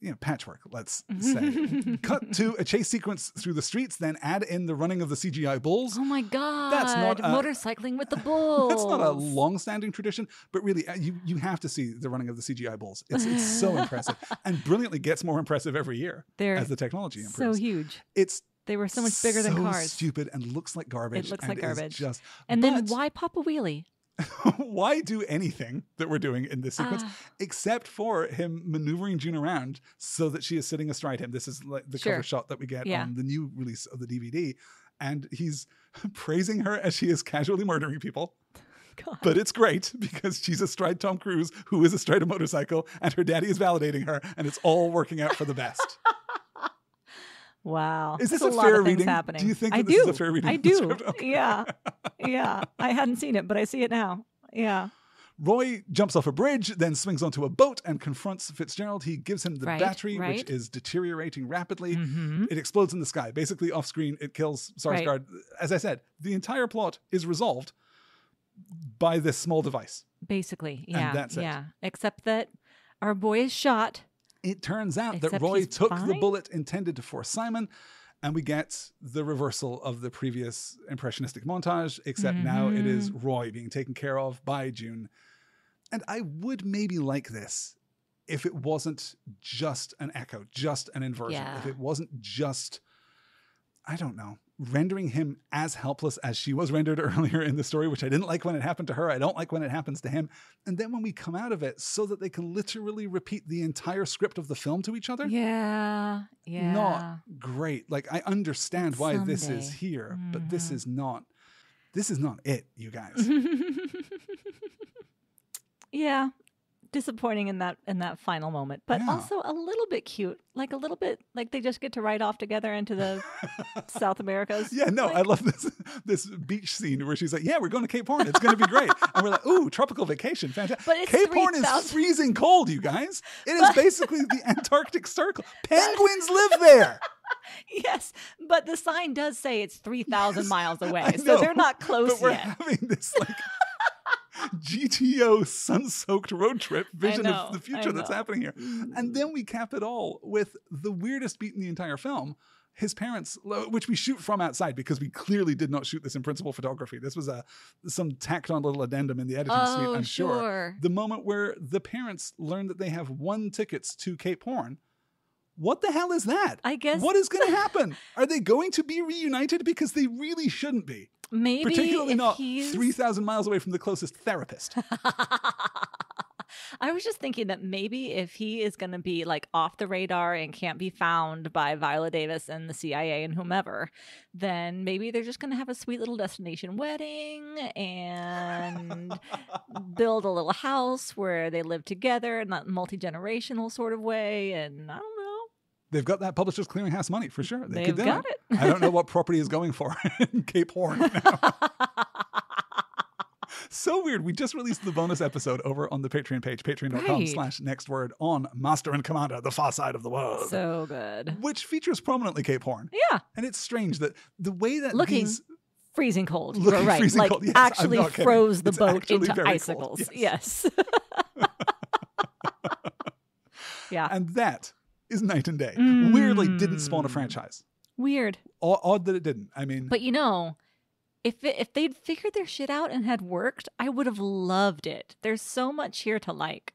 you know, patchwork, let's say. Cut to a chase sequence through the streets, then add in the running of the CGI bulls. Oh my god. That's not a- motorcycling with the bulls. That's not a long-standing tradition, but really, uh, you you have to see the running of the CGI bulls. It's it's so impressive, and brilliantly gets more impressive every year They're as the technology improves. so huge. it's They were so much bigger than so cars. Stupid and looks like garbage. It looks like garbage. Just And then why pop a wheelie? why do anything that we're doing in this sequence Ah. except for him maneuvering June around so that she is sitting astride him? This is like the cover shot that we get Yeah. on the new release of the DVD, and he's praising her as she is casually murdering people. God. But it's great because she's astride Tom Cruise, who is astride a motorcycle, and her daddy is validating her, and it's all working out for the best. Wow. Is this a lot fair reading? Do you think I that this do. is a fair reading I do. Okay. Yeah. Yeah. I hadn't seen it, but I see it now. Yeah. Roy jumps off a bridge, then swings onto a boat and confronts Fitzgerald. He gives him the Right, battery, right. which is deteriorating rapidly. Mhm. It explodes in the sky. Basically, off screen, it kills Sarsgaard. As I said, the entire plot is resolved by this small device. Basically. Yeah. that's it. Yeah. Except that our boy is shot. It turns out that Roy took the bullet intended to force Simon, and we get the reversal of the previous impressionistic montage, except now it is Mm-hmm. Roy being taken care of by June. And I would maybe like this if it wasn't just an echo, just an inversion, if it wasn't just I don't know, rendering him as helpless as she was rendered earlier in the story, which I didn't like when it happened to her. I don't like when it happens to him. And then when we come out of it, so that they can literally repeat the entire script of the film to each other. Yeah. Yeah. Not great. Like I understand why this is Someday. here, but mm-hmm. this is not. This is not it, you guys. yeah. Disappointing in that in that final moment, but Yeah. also a little bit cute. Like a little bit like they just get to ride off together into the South Americas. Yeah, no, I love this this beach scene where she's like, "Yeah, we're going to Cape Horn. It's going to be great." and we're like, "Ooh, tropical vacation, fantastic!" But it's Cape Horn is freezing cold, you guys. It is basically the Antarctic Circle. Penguins live there. Yes, but the sign does say it's 3,000 Yes, miles away. So they're not close But we're yet. having this like GTO sun-soaked road trip vision know, of the future that's happening here. And mm. then we cap it all with the weirdest beat in the entire film. His parents, which we shoot from outside because we clearly did not shoot this in principal photography. This was a some tacked on little addendum in the editing suite, Oh, I'm sure. sure. The moment where the parents learn that they have one tickets to Cape Horn. What the hell is that? I guess What is going to happen? Are they going to be reunited? Because they really shouldn't be. Maybe Particularly not he's... 3,000 miles away from the closest therapist. I was just thinking that maybe if he is going to be like off the radar and can't be found by Viola Davis and the CIA and whomever, then maybe they're just going to have a sweet little destination wedding and build a little house where they live together in that multi generational sort of way. And I don't know. They've got that Publishers Clearinghouse money for sure. They do got it. it. I don't know what property is going for in Cape Horn. now. so weird. We just released the bonus episode over on the Patreon page, patreon.com Right. slash next word on Master and Commander, the far side of the world. so good. which features prominently Cape Horn. Yeah. And it's strange that the way that Looking these freezing cold. Looking right. freezing like cold. Yes, actually froze the It's boat into very cold. icicles. Yes. Yes. yeah. and that is Knight and Day. Weirdly, didn't spawn a Mm. franchise. Weird. O- Odd that it didn't. I mean, But you know, if it, if they'd figured their shit out and had worked, I would have loved it. There's so much here to like.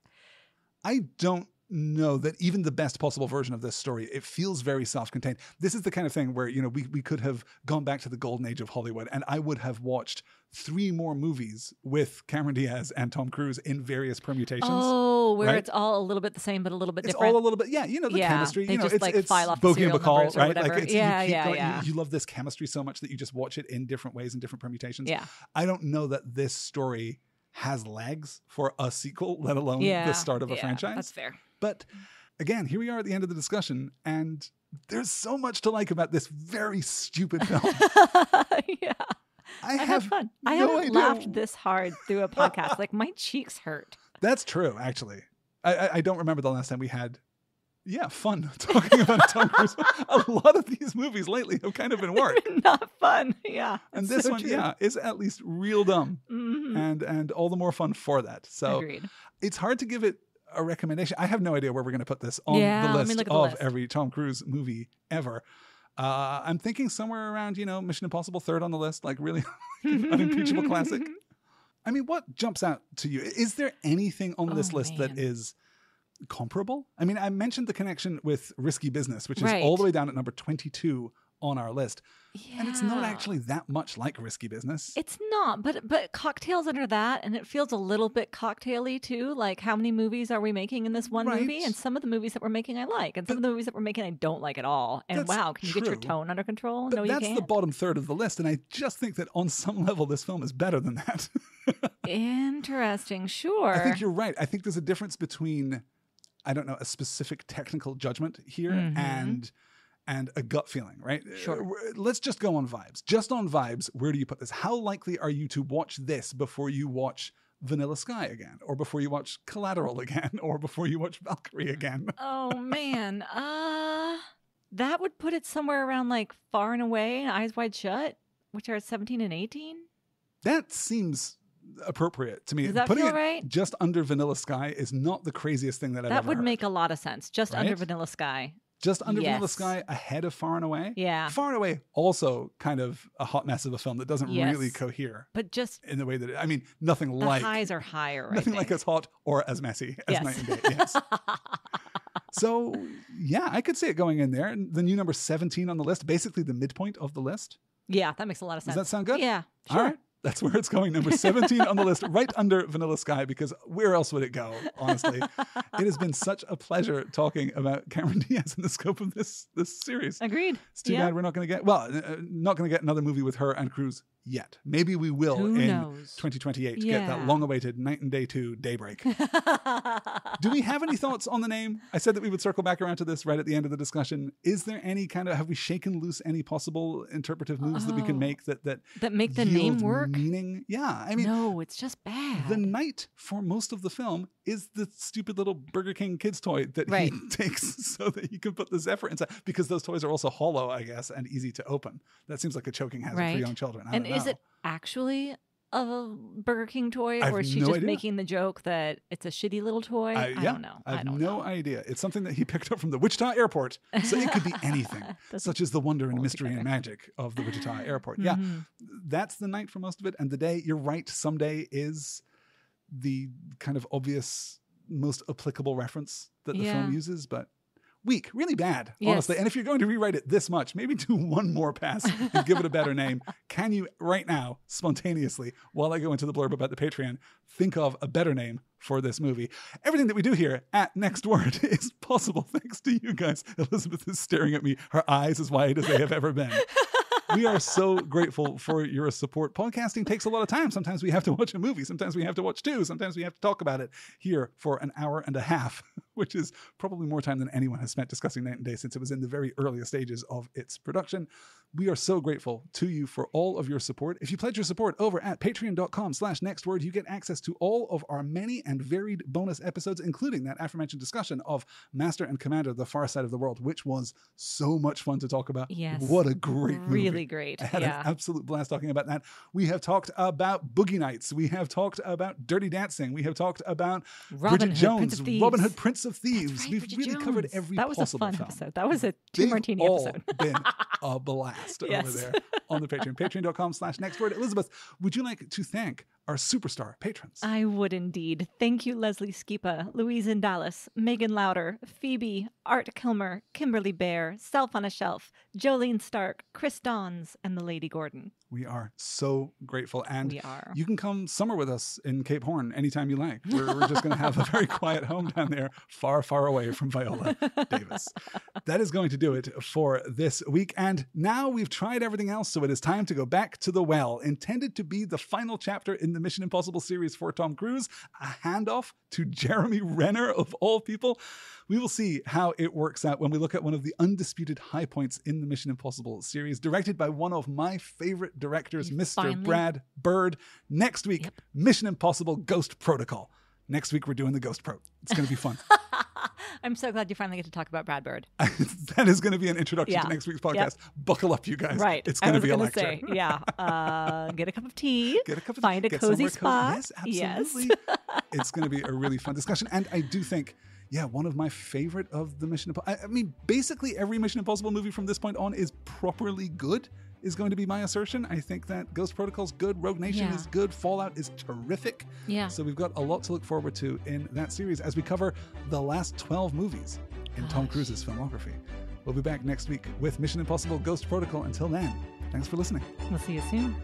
I don't know that even the best possible version of this story it feels very self-contained this is the kind of thing where you know we, we could have gone back to the golden age of hollywood and i would have watched three more movies with cameron diaz and tom cruise in various permutations Oh, where right? it's all a little bit the same but a little bit it's different. all a little bit, yeah. You know the Yeah, chemistry. they You know, just, it's, like, it's file off the Bogie and serial Bacall, right? Like, it's, Yeah, you keep yeah, going- yeah. You, you love this chemistry so much that you just watch it in different ways and different permutations. yeah. I don't know that this story has legs for a sequel, let alone Yeah. the start of a yeah, franchise. That's fair. But again, here we are at the end of the discussion, and there's so much to like about this very stupid film. yeah. I I had have fun. I haven't idea- laughed this hard through a podcast. like my cheeks hurt. That's true, actually. I, I, I don't remember the last time we had, yeah, fun talking about Tom Cruise. a lot of these movies lately have kind of been work. Not fun. Yeah. And this so one, true. yeah, is at least real dumb, Mhm. and and all the more fun for that. So Agreed. it's hard to give it a recommendation. I have no idea where we're going to put this on Yeah, the list the of list. every Tom Cruise movie ever. Uh, I'm thinking somewhere around, you know, Mission Impossible third on the list, like really unimpeachable classic. I mean, what jumps out to you? Is there anything on this Oh, list that man. is comparable? I mean, I mentioned the connection with Risky Business, which is Right. all the way down at number 22 on our list. Yeah. And it's not actually that much like Risky Business. It's not, but but cocktails under that, and it feels a little bit cocktaily too. Like how many movies are we making in this one movie? And some of the movies that we're making I like, and some of the movies that we're making I don't like at all. And wow, can you get your tone under control? But no, you that's the bottom third of the list. And I just think that on some level, this film is better than that. Interesting. Sure. I think you're right. I think there's a difference between, I don't know, a specific technical judgment here Mhm. and and a gut feeling, right? Sure. Uh, Let's just go on vibes. Just on vibes, where do you put this? How likely are you to watch this before you watch Vanilla Sky again, or before you watch Collateral again, or before you watch Valkyrie again? oh man, uh, that would put it somewhere around like Far and Away and Eyes Wide Shut, which are 17 and 18. That seems appropriate to me. Does that Putting feel it right? just under Vanilla Sky is not the craziest thing that I've That ever would heard. make a lot of sense. Just under Vanilla Sky. Just under Yes. Sky ahead of Far and Away. Yeah. Far and Away also kind of a hot mess of a film that doesn't really cohere But just in the way that it, I mean nothing the like highs are higher. Nothing like as hot or as messy as Yes. Knight and Day. Yes. so yeah, I could see it going in there. And the new number 17 on the list, basically the midpoint of the list. Yeah, that makes a lot of sense. Does that sound good? Yeah, sure. All right. That's where it's going. Number 17 on the list, right under Vanilla Sky, because where else would it go, honestly? it has been such a pleasure talking about Cameron Diaz in the scope of this this series. Agreed. It's too yeah. bad we're not going to get, well, uh, not going to get another movie with her and Cruise yet. Maybe we will Who in knows? 2028 get that long awaited Knight and Day 2 Daybreak. Do we have any thoughts on the name? I said that we would circle back around to this right at the end of the discussion. Is there any kind of have we shaken loose any possible interpretive moves that we can Oh. make that that that make the name work? Meaning, yeah. I mean, no, it's just bad. the Knight for most of the film is the stupid little Burger King kids toy that Right. he takes so that he can put the Zephyr inside because those toys are also hollow, I guess, and easy to open. That seems like a choking hazard for young children. I and is it actually a Burger King toy, I or is she no just idea. making the joke that it's a shitty little toy? I, I, don't know. I have don't no know. idea. It's something that he picked up from the Wichita airport. So it could be anything, such as the wonder and mystery and magic of the Wichita airport. Yeah, Mhm. that's the Knight for most of it. And the day, you're right, someday is the kind of obvious, most applicable reference that the Yeah. film uses, but weak, really bad, Yes. honestly. And if you're going to rewrite it this much, maybe do one more pass and give it a better name. Can you, right now, spontaneously, while I go into the blurb about the Patreon, think of a better name for this movie? Everything that we do here at Next Word is possible thanks to you guys. Elizabeth is staring at me, her eyes as wide as they have ever been we are so grateful for your support. Podcasting takes a lot of time. Sometimes we have to watch a movie. Sometimes we have to watch two. Sometimes we have to talk about it here for an hour and a half, which is probably more time than anyone has spent discussing Knight and Day since it was in the very earliest stages of its production. We are so grateful to you for all of your support. If you pledge your support over at patreon.com slash nextword, you get access to all of our many and varied bonus episodes, including that aforementioned discussion of Master and Commander, The Far Side of the World, which was so much fun to talk about. Yes. What a great movie. Really great. I had yeah. an absolute blast talking about that. We have talked about Boogie Nights. We have talked about Dirty Dancing. We have talked about Robin Bridget Hood, Jones, Prince of Thieves. Robin Hood, Prince of Thieves. Right, We've Bridget really covered Jones. every That was a fun film. episode. That was a two They've martini all episode. been a blast over there on the Patreon. Patreon.com slash next word. Elizabeth, would you like to thank our superstar patrons? I would indeed. Thank you, Leslie Skipa, Louise in Dallas, Megan Louder, Phoebe, Art Kilmer, Kimberly Bear, Self on a Shelf, Jolene Stark, Chris Dons, and the Lady Gordon. We are so grateful. And we are. you can come summer with us in Cape Horn anytime you like. We're, we're just going to have a very quiet home down there, far, far away from Viola Davis. That is going to do it for this week. And now we've tried everything else, so it is time to go back to the well, intended to be the final chapter in the Mission Impossible series for Tom Cruise, a handoff to Jeremy Renner of all people. We will see how it works out when we look at one of the undisputed high points in the Mission Impossible series, directed by one of my favorite directors, You Mr. finally- Brad Bird. Next week, Yep. Mission Impossible Ghost Protocol. Next week, we're doing the Ghost Pro. It's going to be fun. I'm so glad you finally get to talk about Brad Bird. that is going to be an introduction Yeah. to next week's Yep. podcast. Buckle up, you guys. Right. It's going to be a lecture. say, yeah. Uh, get a cup of tea. Get a cup of Find a cozy spot. Yes, absolutely. it's going to be a really fun discussion, and I do think, yeah, one of my favorite of the Mission. Impossible. I, I mean, basically every Mission Impossible movie from this point on is properly good. Is going to be my assertion. I think that Ghost Protocol's good, Rogue Nation Yeah. is good, Fallout is terrific. Yeah. So we've got a lot to look forward to in that series as we cover the last 12 movies in Tom Cruise's filmography. We'll be back next week with Mission Impossible Ghost Protocol. Until then, thanks for listening. We'll see you soon.